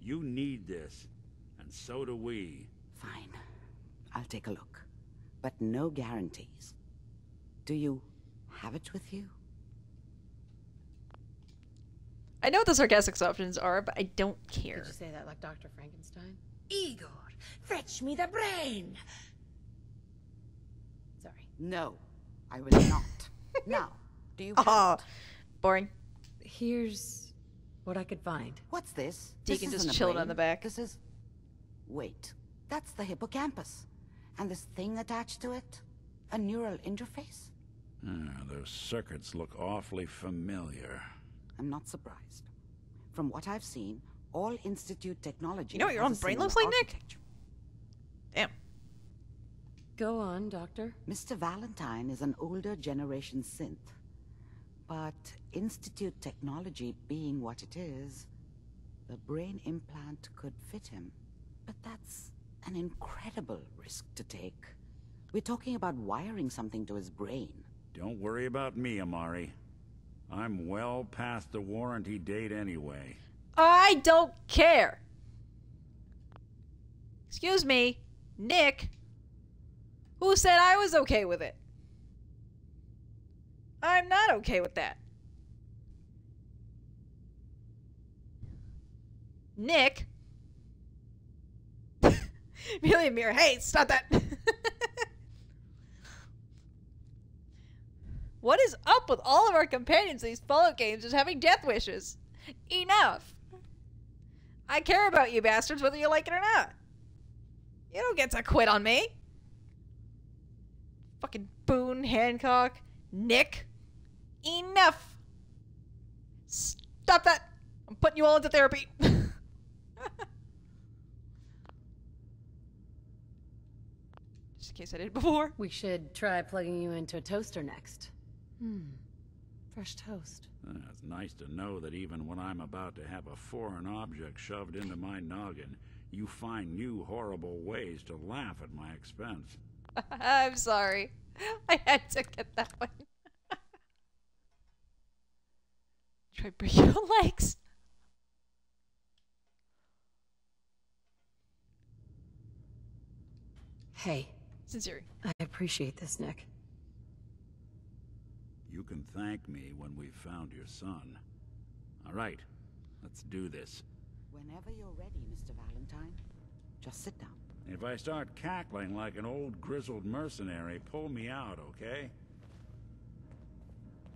You need this, and so do we. Fine. I'll take a look. But no guarantees. Do you have it with you? I know what the sarcastic options are, but I don't care. Did you say that like Dr. Frankenstein? Igor, fetch me the brain. Sorry. No, I will not. now, do you Oh, boring. Here's what I could find. What's this? Deacon this just isn't a chilling brain. on the back. This is. Wait, that's the hippocampus. And this thing attached to it? A neural interface? Ah, those circuits look awfully familiar. I'm not surprised. From what I've seen, all Institute technology. You know what your own brain looks like, Nick? Damn. Go on, Doctor. Mr. Valentine is an older generation synth. But Institute technology being what it is, the brain implant could fit him. But that's an incredible risk to take. We're talking about wiring something to his brain. Don't worry about me, Amari. I'm well past the warranty date anyway. I don't care. Excuse me, Nick. Who said I was okay with it? I'm not okay with that. Nick. Amelia Mirror, hey, stop that. what is up with all of our companions in these Fallout games just having death wishes? Enough. I care about you bastards whether you like it or not. You don't get to quit on me. Fucking Boone, Hancock, Nick. Enough. Stop that. I'm putting you all into therapy. Just in case I did it before. We should try plugging you into a toaster next. Hmm. Fresh toast. Uh, It's nice to know that even when I'm about to have a foreign object shoved into my noggin, you find new horrible ways to laugh at my expense. I'm sorry. I had to get that one. Try break your legs. Hey. Sincere. I appreciate this, Nick. You can thank me when we've found your son. All right, let's do this. Whenever you're ready, Mr. Valentine, just sit down. If I start cackling like an old grizzled mercenary, pull me out, okay?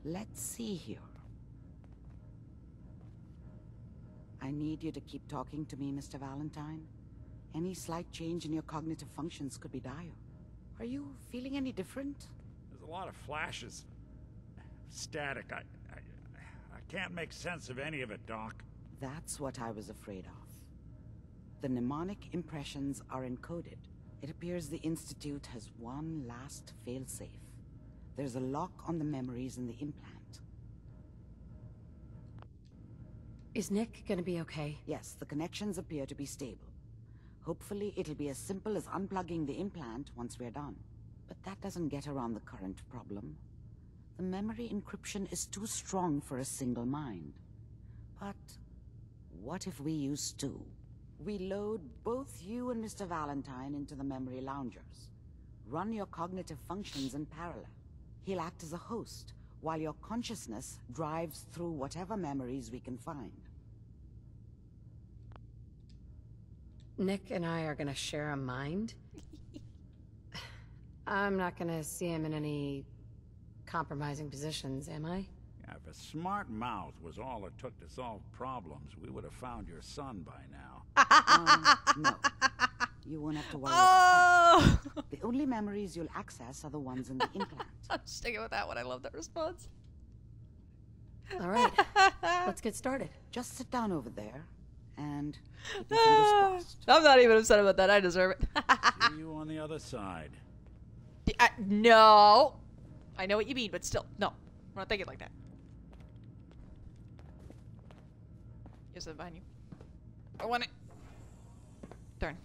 Let's see here. I need you to keep talking to me, Mr. Valentine. Any slight change in your cognitive functions could be dire. Are you feeling any different? There's a lot of flashes. Static. I, I, I can't make sense of any of it, Doc. That's what I was afraid of. The mnemonic impressions are encoded. It appears the Institute has one last failsafe. There's a lock on the memories in the implant. Is Nick gonna be okay? Yes, the connections appear to be stable. Hopefully it'll be as simple as unplugging the implant once we're done. But that doesn't get around the current problem. The memory encryption is too strong for a single mind. But what if we use two? We load both you and Mr. Valentine into the memory loungers. Run your cognitive functions in parallel. He'll act as a host, while your consciousness drives through whatever memories we can find. Nick and I are gonna share a mind? I'm not gonna see him in any compromising positions, am I? Yeah, if a smart mouth was all it took to solve problems, we would have found your son by now. um, no. You won't have to worry about that. The only memories you'll access are the ones in the implant. I'm sticking with that one. I love that response. All right, let's get started. Just sit down over there and keep your fingers crossed. I'm not even upset about that. I deserve it. See you on the other side. I- no. I know what you mean, but still, no. We're not thinking like that. Here's the behind you. I want it. Darn.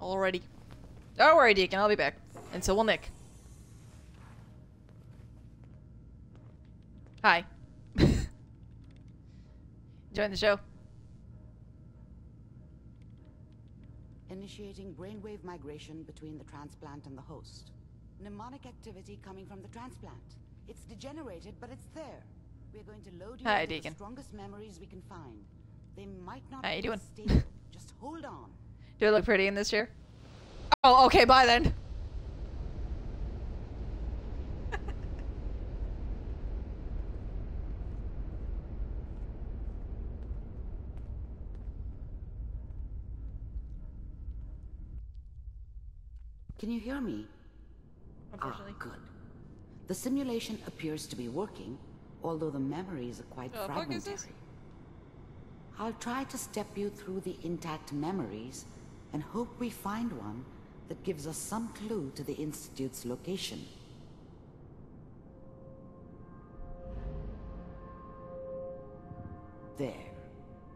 Alrighty. Don't worry, Deacon. I'll be back. And so will Nick. Hi. Enjoying the show? Initiating brainwave migration between the transplant and the host. Mnemonic activity coming from the transplant. It's degenerated, but it's there. We're going to load you Hi, Deacon. the strongest memories we can find. They might not How you doing? stable. Just hold on. Do I look pretty in this chair? Oh, okay, bye then. Can you hear me? Unfortunately. Ah, good. The simulation appears to be working, although the memories are quite is fragmentary. I'll try to step you through the intact memories and hope we find one that gives us some clue to the Institute's location. There.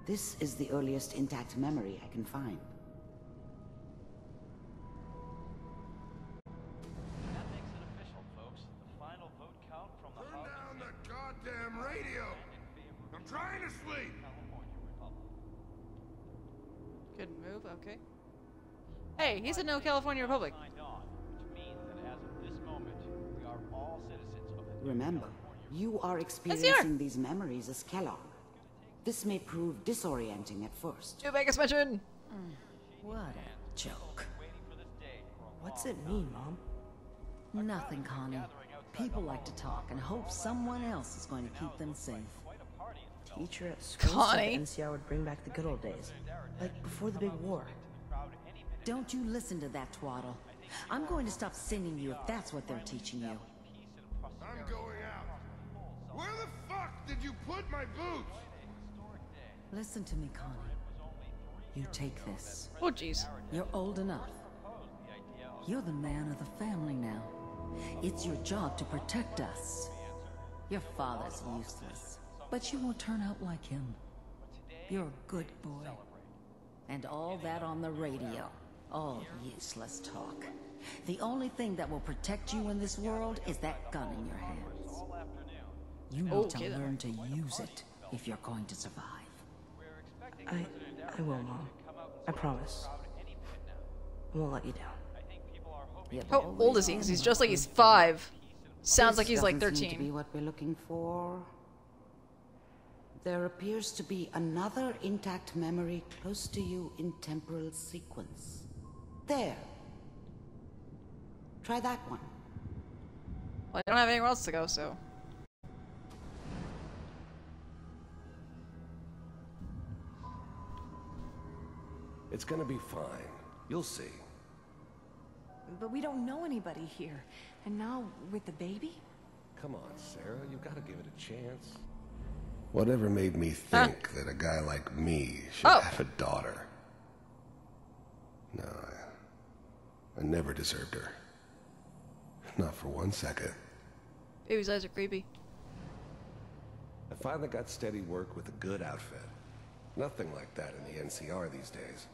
This is the earliest intact memory I can find. Radio! I'm trying to sleep! Good move, okay. Hey, he's in no California Republic. Signed on, which means that as of this moment, we are all citizens Remember, you are experiencing these memories as Kellogg. This may prove disorienting at first. New Vegas mention! Hmm. What a joke. What's it mean, Mom? Nothing, Connie. People like to talk and hope someone else is going to keep them safe. Teacher at school Connie. said NCR would bring back the good old days. Like before the big war. Don't you listen to that twaddle. I'm going to stop sending you if that's what they're teaching you. I'm going out. Where the fuck did you put my boots? Listen to me, Connie. You take this. Oh, jeez. You're old enough. You're the man of the family now. It's your job to protect us. Your father's useless, but you won't turn out like him. You're a good boy. And all that on the radio. All useless talk. The only thing that will protect you in this world is that gun in your hands. You need to learn to use it if you're going to survive. I I will, Mom. I promise. I won't let you down. How old is he? Because he's just like he's five. Sounds like he's like doesn't seem to 13. be what we're looking for. There appears to be another intact memory close to you in temporal sequence. There. Try that one. Well, I don't have anywhere else to go, so. It's gonna be fine. You'll see. But we don't know anybody here. And now, with the baby? Come on, Sarah. You've got to give it a chance. Whatever made me think that a guy like me should Oh. have a daughter? No, I, I never deserved her. Not for one second. Baby's eyes are creepy. I finally got steady work with a good outfit. Nothing like that in the NCR these days.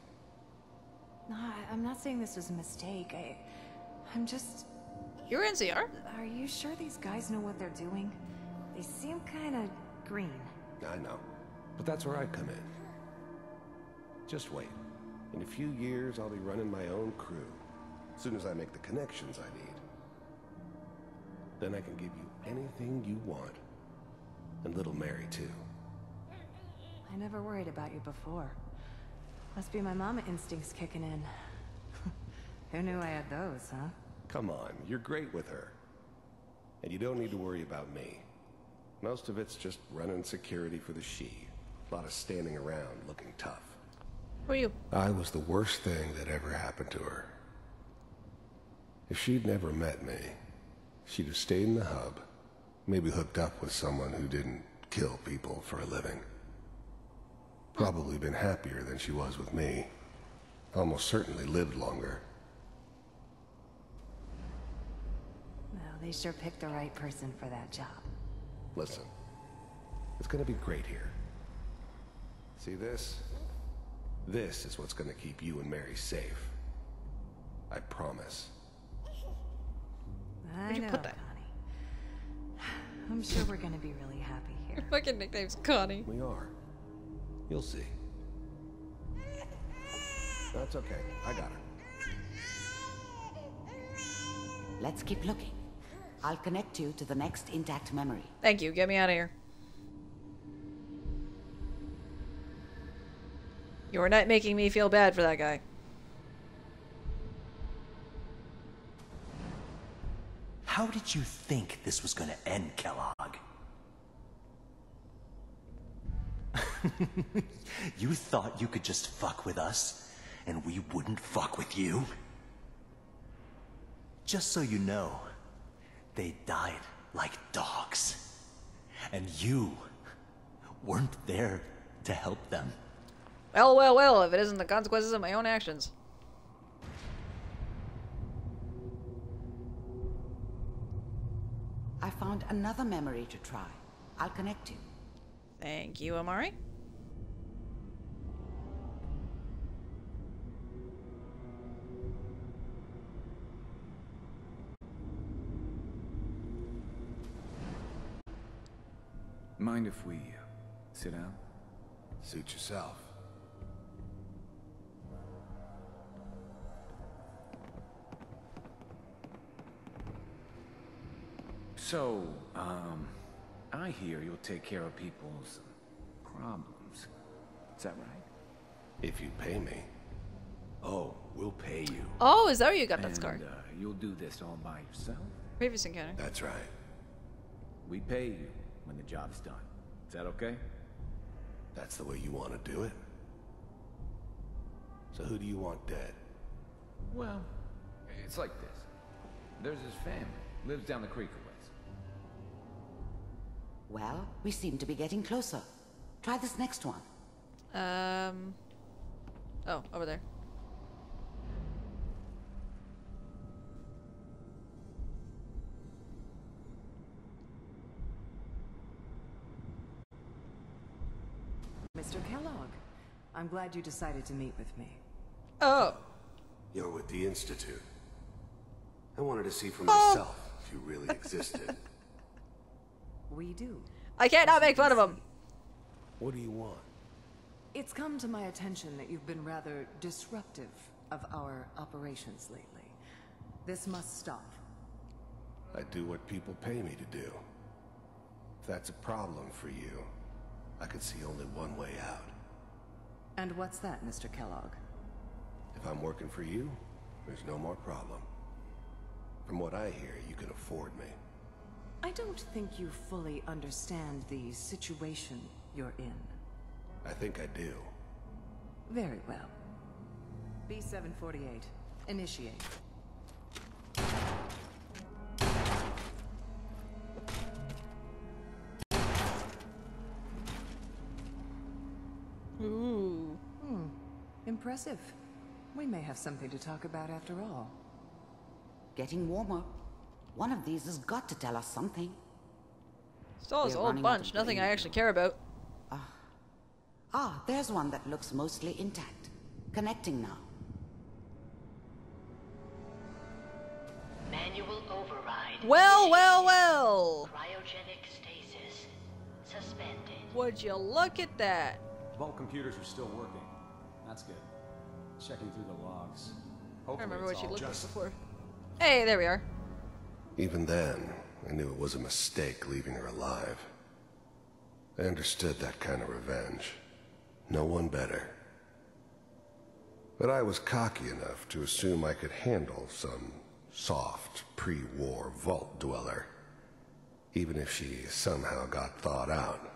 No, I- I'm not saying this was a mistake. I, I'm just. You're NCR? Are you sure these guys know what they're doing? They seem kind of green. I know. But that's where I come in. Just wait. In a few years, I'll be running my own crew. As soon as I make the connections I need. Then I can give you anything you want. And little Mary, too. I never worried about you before. Must be my mama instincts kicking in. Who knew I had those, huh? Come on, you're great with her. And you don't need to worry about me. Most of it's just running security for the she. A lot of standing around looking tough. Who are you? I was the worst thing that ever happened to her. If she'd never met me, she'd have stayed in the hub, maybe hooked up with someone who didn't kill people for a living. Probably been happier than she was with me. Almost certainly lived longer. Well, they sure picked the right person for that job. Listen, it's gonna be great here. See this? This is what's gonna keep you and Mary safe. I promise. I Where'd you know, put that? Connie. I'm sure we're gonna be really happy here. Your fucking nickname's Connie. We are. You'll see. That's okay. I got her. Let's keep looking. I'll connect you to the next intact memory. Thank you. Get me out of here. You're not making me feel bad for that guy. How did you think this was gonna end, Kellogg? you thought you could just fuck with us, and we wouldn't fuck with you? Just so you know, they died like dogs. And you weren't there to help them. Well, well, well, if it isn't the consequences of my own actions. I found another memory to try. I'll connect you. Thank you, Amari. Mind if we uh, sit down? Suit yourself. So, um, I hear you'll take care of people's problems. Is that right? If you pay me. Oh, we'll pay you. Oh, is that where you got that And, scar? Uh, you'll do this all by yourself? Previous encounter. That's right. We pay you when the job's done. Is that okay? That's the way you want to do it? So who do you want dead? Well, it's like this. There's his family. Lives down the creek a ways. Well, we seem to be getting closer. Try this next one. Um. Oh, over there. Mr. Kellogg, I'm glad you decided to meet with me. Oh. You're with the Institute. I wanted to see for Oh. myself if you really existed. We do. I can't not make fun of him. What do you want? It's come to my attention that you've been rather disruptive of our operations lately. This must stop. I do what people pay me to do. If that's a problem for you, I could see only one way out. And what's that, Mr. Kellogg? If I'm working for you, there's no more problem. From what I hear, you can afford me. I don't think you fully understand the situation you're in. I think I do. Very well. B-748, initiate. Impressive. We may have something to talk about after all. Getting warmer. One of these has got to tell us something. Still this We're old running out bunch. Nothing I actually care about. Ah, there's one that looks mostly intact. Connecting now. Manual override. Well, well, well. Cryogenic stasis. Suspended. Would you look at that? Vault computers are still working. That's good. Checking through the logs. I remember what she all looked like just before. Hey, there we are. Even then, I knew it was a mistake leaving her alive. I understood that kind of revenge. No one better. But I was cocky enough to assume I could handle some soft, pre-war vault dweller, even if she somehow got thawed out.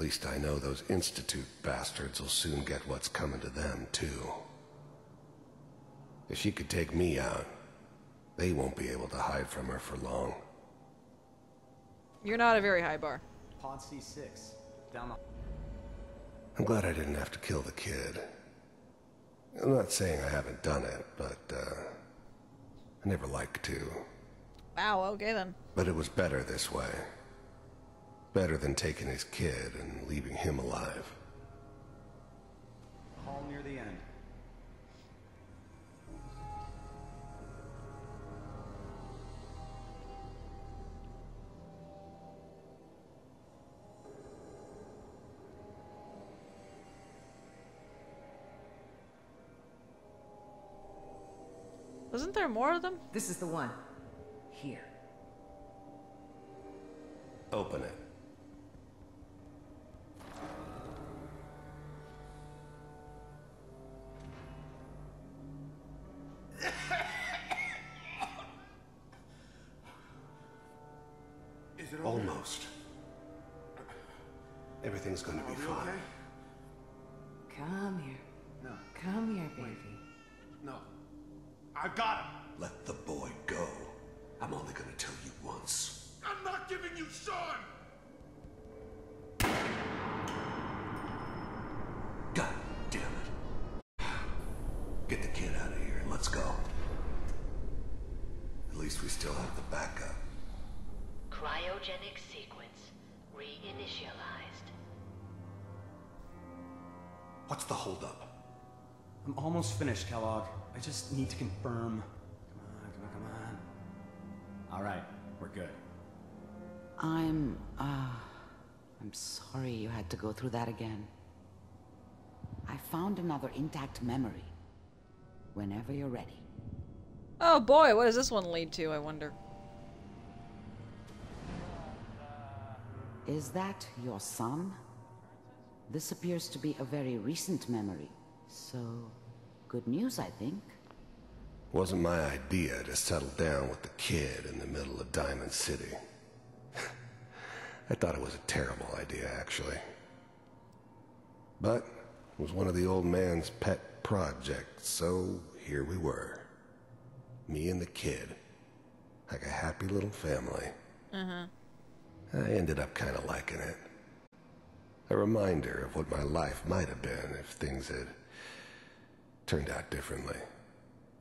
At least I know those Institute bastards will soon get what's coming to them, too. If she could take me out, they won't be able to hide from her for long. You're not a very high bar. Pod C6. Down the. I'm glad I didn't have to kill the kid. I'm not saying I haven't done it, but, uh, I never like to. Wow, okay then. But it was better this way. Better than taking his kid and leaving him alive. Hall near the end. Wasn't there more of them? This is the one. Here. Open it. Everything's gonna be fine. Come here. No. Come here, baby. No. I've got him. Let the boy go. I'm only gonna tell you once. I'm not giving you Sean. God damn it. Get the kid out of here and let's go. At least we still have the backup. Cryogenic sequence What's the holdup? I'm almost finished, Kellogg. I just need to confirm. Come on, come on, come on. All right, we're good. I'm, uh, I'm sorry you had to go through that again. I found another intact memory. Whenever you're ready. Oh boy, what does this one lead to, I wonder? Is that your son? This appears to be a very recent memory. So, good news, I think. Wasn't my idea to settle down with the kid in the middle of Diamond City. I thought it was a terrible idea, actually. But it was one of the old man's pet projects, so here we were. Me and the kid. Like a happy little family. Uh-huh. I ended up kind of liking it. A reminder of what my life might have been if things had turned out differently.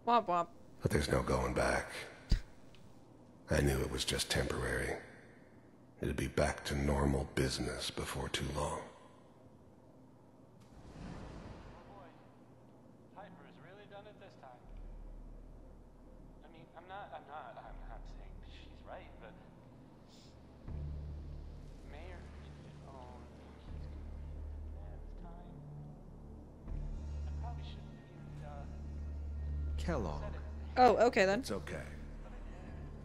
Womp womp. But there's no going back. I knew it was just temporary. It'd be back to normal business before too long. Kellogg. Oh, okay then. It's okay.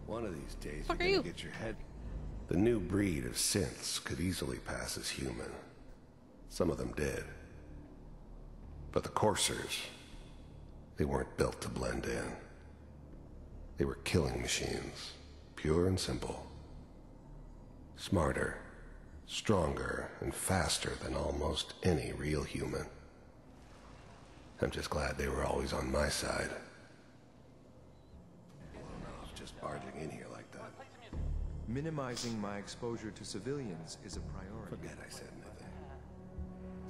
One of these days Fuck you're gonna you? get your head. The new breed of synths could easily pass as human. Some of them did. But the coursers, they weren't built to blend in. They were killing machines, pure and simple. Smarter, stronger, and faster than almost any real human. I'm just glad they were always on my side. I was just barging in here like that. Minimizing my exposure to civilians is a priority. Forget I said anything.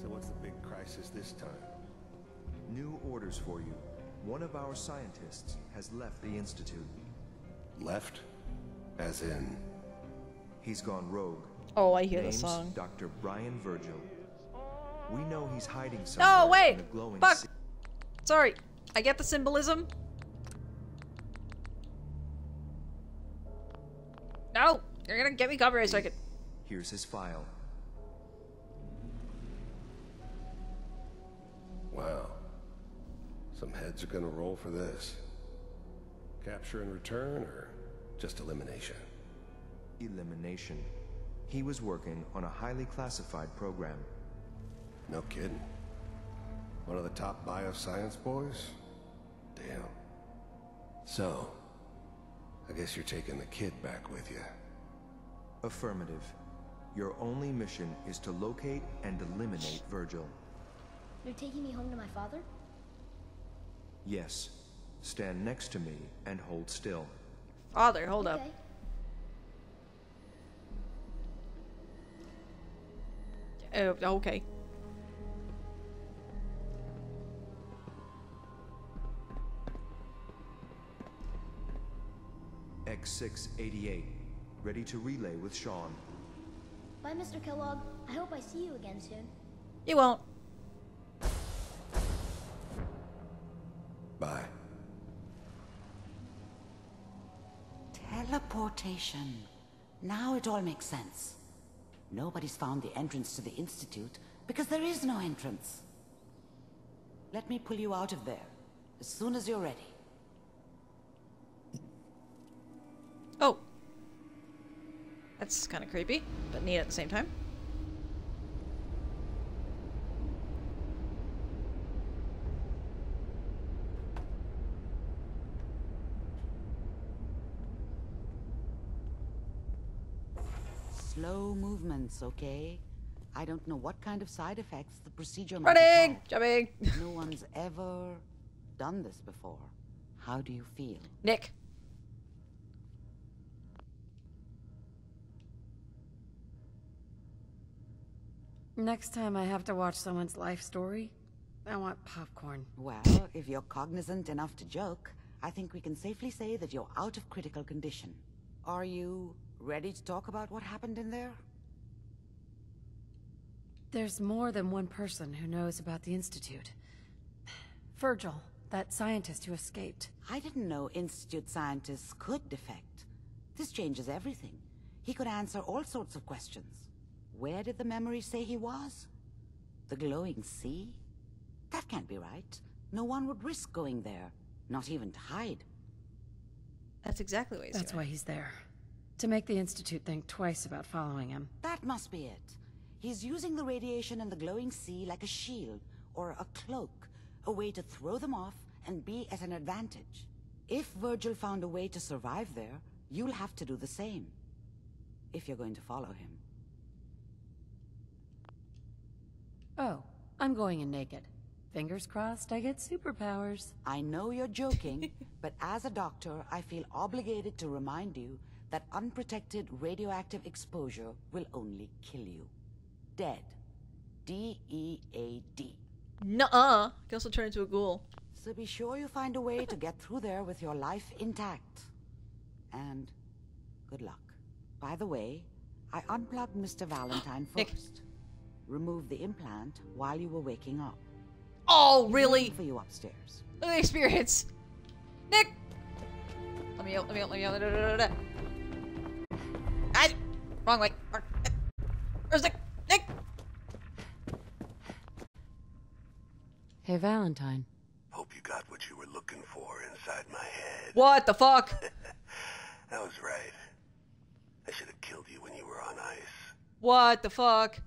So what's the big crisis this time? New orders for you. One of our scientists has left the Institute. Left? As in? He's gone rogue. Oh, I hear the Name's song. Dr. Brian Virgil. We know he's hiding somewhere No, wait! in a glowing Fuck! sea- Sorry. I get the symbolism. You're gonna get me copyright so I can... Here's his file. Wow. Some heads are gonna roll for this. Capture and return, or just elimination? Elimination. He was working on a highly classified program. No kidding. One of the top bioscience boys? Damn. So, I guess you're taking the kid back with you. Affirmative. Your only mission is to locate and eliminate Virgil. You're taking me home to my father? Yes. Stand next to me and hold still. Father, hold up. Okay. Oh, okay. X688. Ready to relay with Sean. Bye, Mr. Kellogg. I hope I see you again soon. You won't. Bye. Teleportation. Now it all makes sense. Nobody's found the entrance to the Institute because there is no entrance. Let me pull you out of there as soon as you're ready. Oh. That's kind of creepy, but neat at the same time. Slow movements, okay? I don't know what kind of side effects the procedure might have Running! Jumping! No one's ever done this before. How do you feel? Nick. Next time I have to watch someone's life story, I want popcorn. Well, if you're cognizant enough to joke, I think we can safely say that you're out of critical condition. Are you ready to talk about what happened in there? There's more than one person who knows about the Institute. Virgil, that scientist who escaped. I didn't know Institute scientists could defect. This changes everything. He could answer all sorts of questions. Where did the memory say he was? The glowing sea? That can't be right. No one would risk going there, not even to hide. That's exactly what he's That's doing. why he's there. To make the Institute think twice about following him. That must be it. He's using the radiation and the glowing sea like a shield, or a cloak, a way to throw them off and be at an advantage. If Virgil found a way to survive there, you'll have to do the same. If you're going to follow him. Oh, I'm going in naked. Fingers crossed I get superpowers. I know you're joking, but as a doctor, I feel obligated to remind you that unprotected radioactive exposure will only kill you. Dead. D-E-A-D. Nuh-uh. Can also turn into a ghoul. So be sure you find a way to get through there with your life intact. And good luck. By the way, I unplugged Mr. Valentine first. Removed the implant while you were waking up. Oh, really? for you upstairs. Look at the experience. Nick! Let me out, let me out, let me out. Da, da, da, da. Ah, wrong way. Where's Nick? Nick! Hey, Valentine. Hope you got what you were looking for inside my head. What the fuck? That was right. I should have killed you when you were on ice. What the fuck?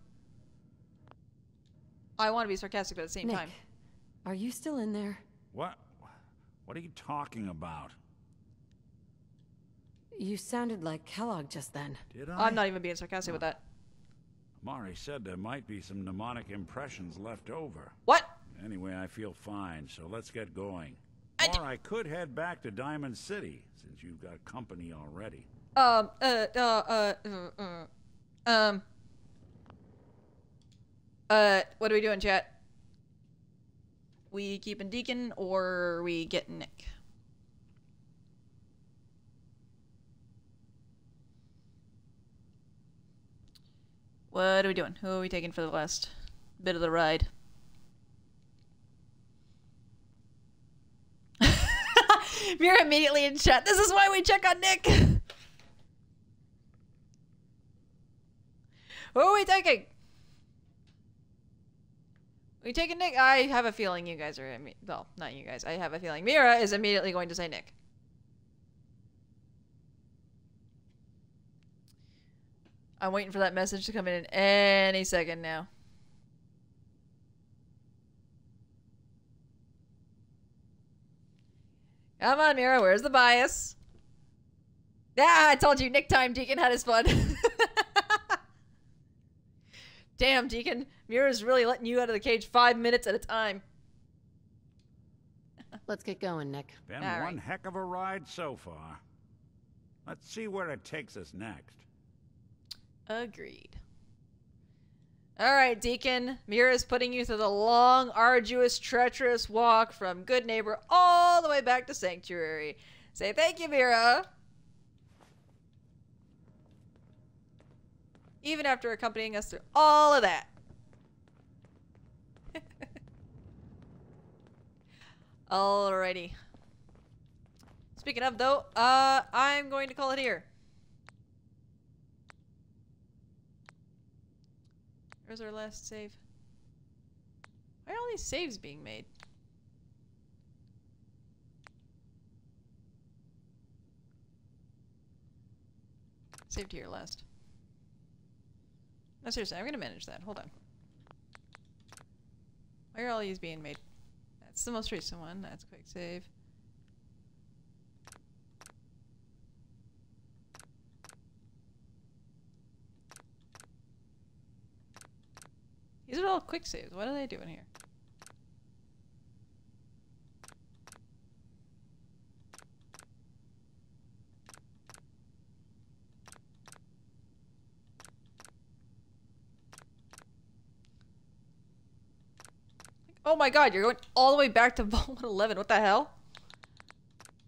I want to be sarcastic, but at the same Nick, time. Are you still in there? What? What are you talking about? You sounded like Kellogg just then. Did I? I'm not even being sarcastic with that. Mari said there might be some mnemonic impressions left over. What? Anyway, I feel fine, so let's get going. or I could head back to Diamond City, since you've got company already. Um, uh, uh, uh, uh, uh, um, uh, what are we doing, chat? We keeping Deacon or we getting Nick? What are we doing? Who are we taking for the last bit of the ride? Mira immediately in chat. This is why we check on Nick. Who are we taking? We take a Nick? I have a feeling you guys are. Well, not you guys. I have a feeling Mira is immediately going to say Nick. I'm waiting for that message to come in any second now. Come on, Mira. Where's the bias? Yeah, I told you Nick time Deacon had his fun. Damn, Deacon. Mira's really letting you out of the cage five minutes at a time. Let's get going, Nick. Been All one right. heck of a ride so far. Let's see where it takes us next. Agreed. All right, Deacon. Mira's putting you through the long, arduous, treacherous walk from Goodneighbor all the way back to Sanctuary. Say thank you, Mira. Even after accompanying us through all of that. Alrighty. Speaking of, though, uh, I'm going to call it here. Where's our last save? Why are all these saves being made? Saved here last. No, seriously, I'm gonna manage that. Hold on. Why are all these being made? That's the most recent one. That's quick save. These are all quick saves. What are they doing here? Oh my god, you're going all the way back to Vault 11. What the hell?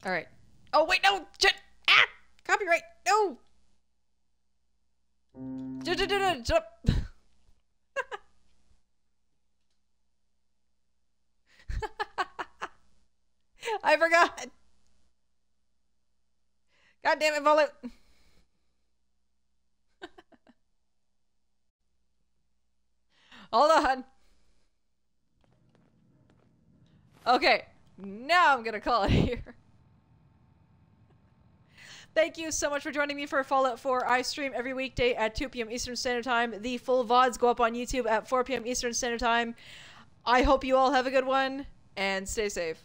Alright. Oh, wait, no! Shit! Ah! Copyright! No! Jump! I forgot! God damn it, Fallout! Hold on. Okay, now I'm gonna call it here. Thank you so much for joining me for Fallout 4. I stream every weekday at 2 p.m. Eastern Standard Time. The full VODs go up on YouTube at 4 p.m. Eastern Standard Time. I hope you all have a good one and stay safe.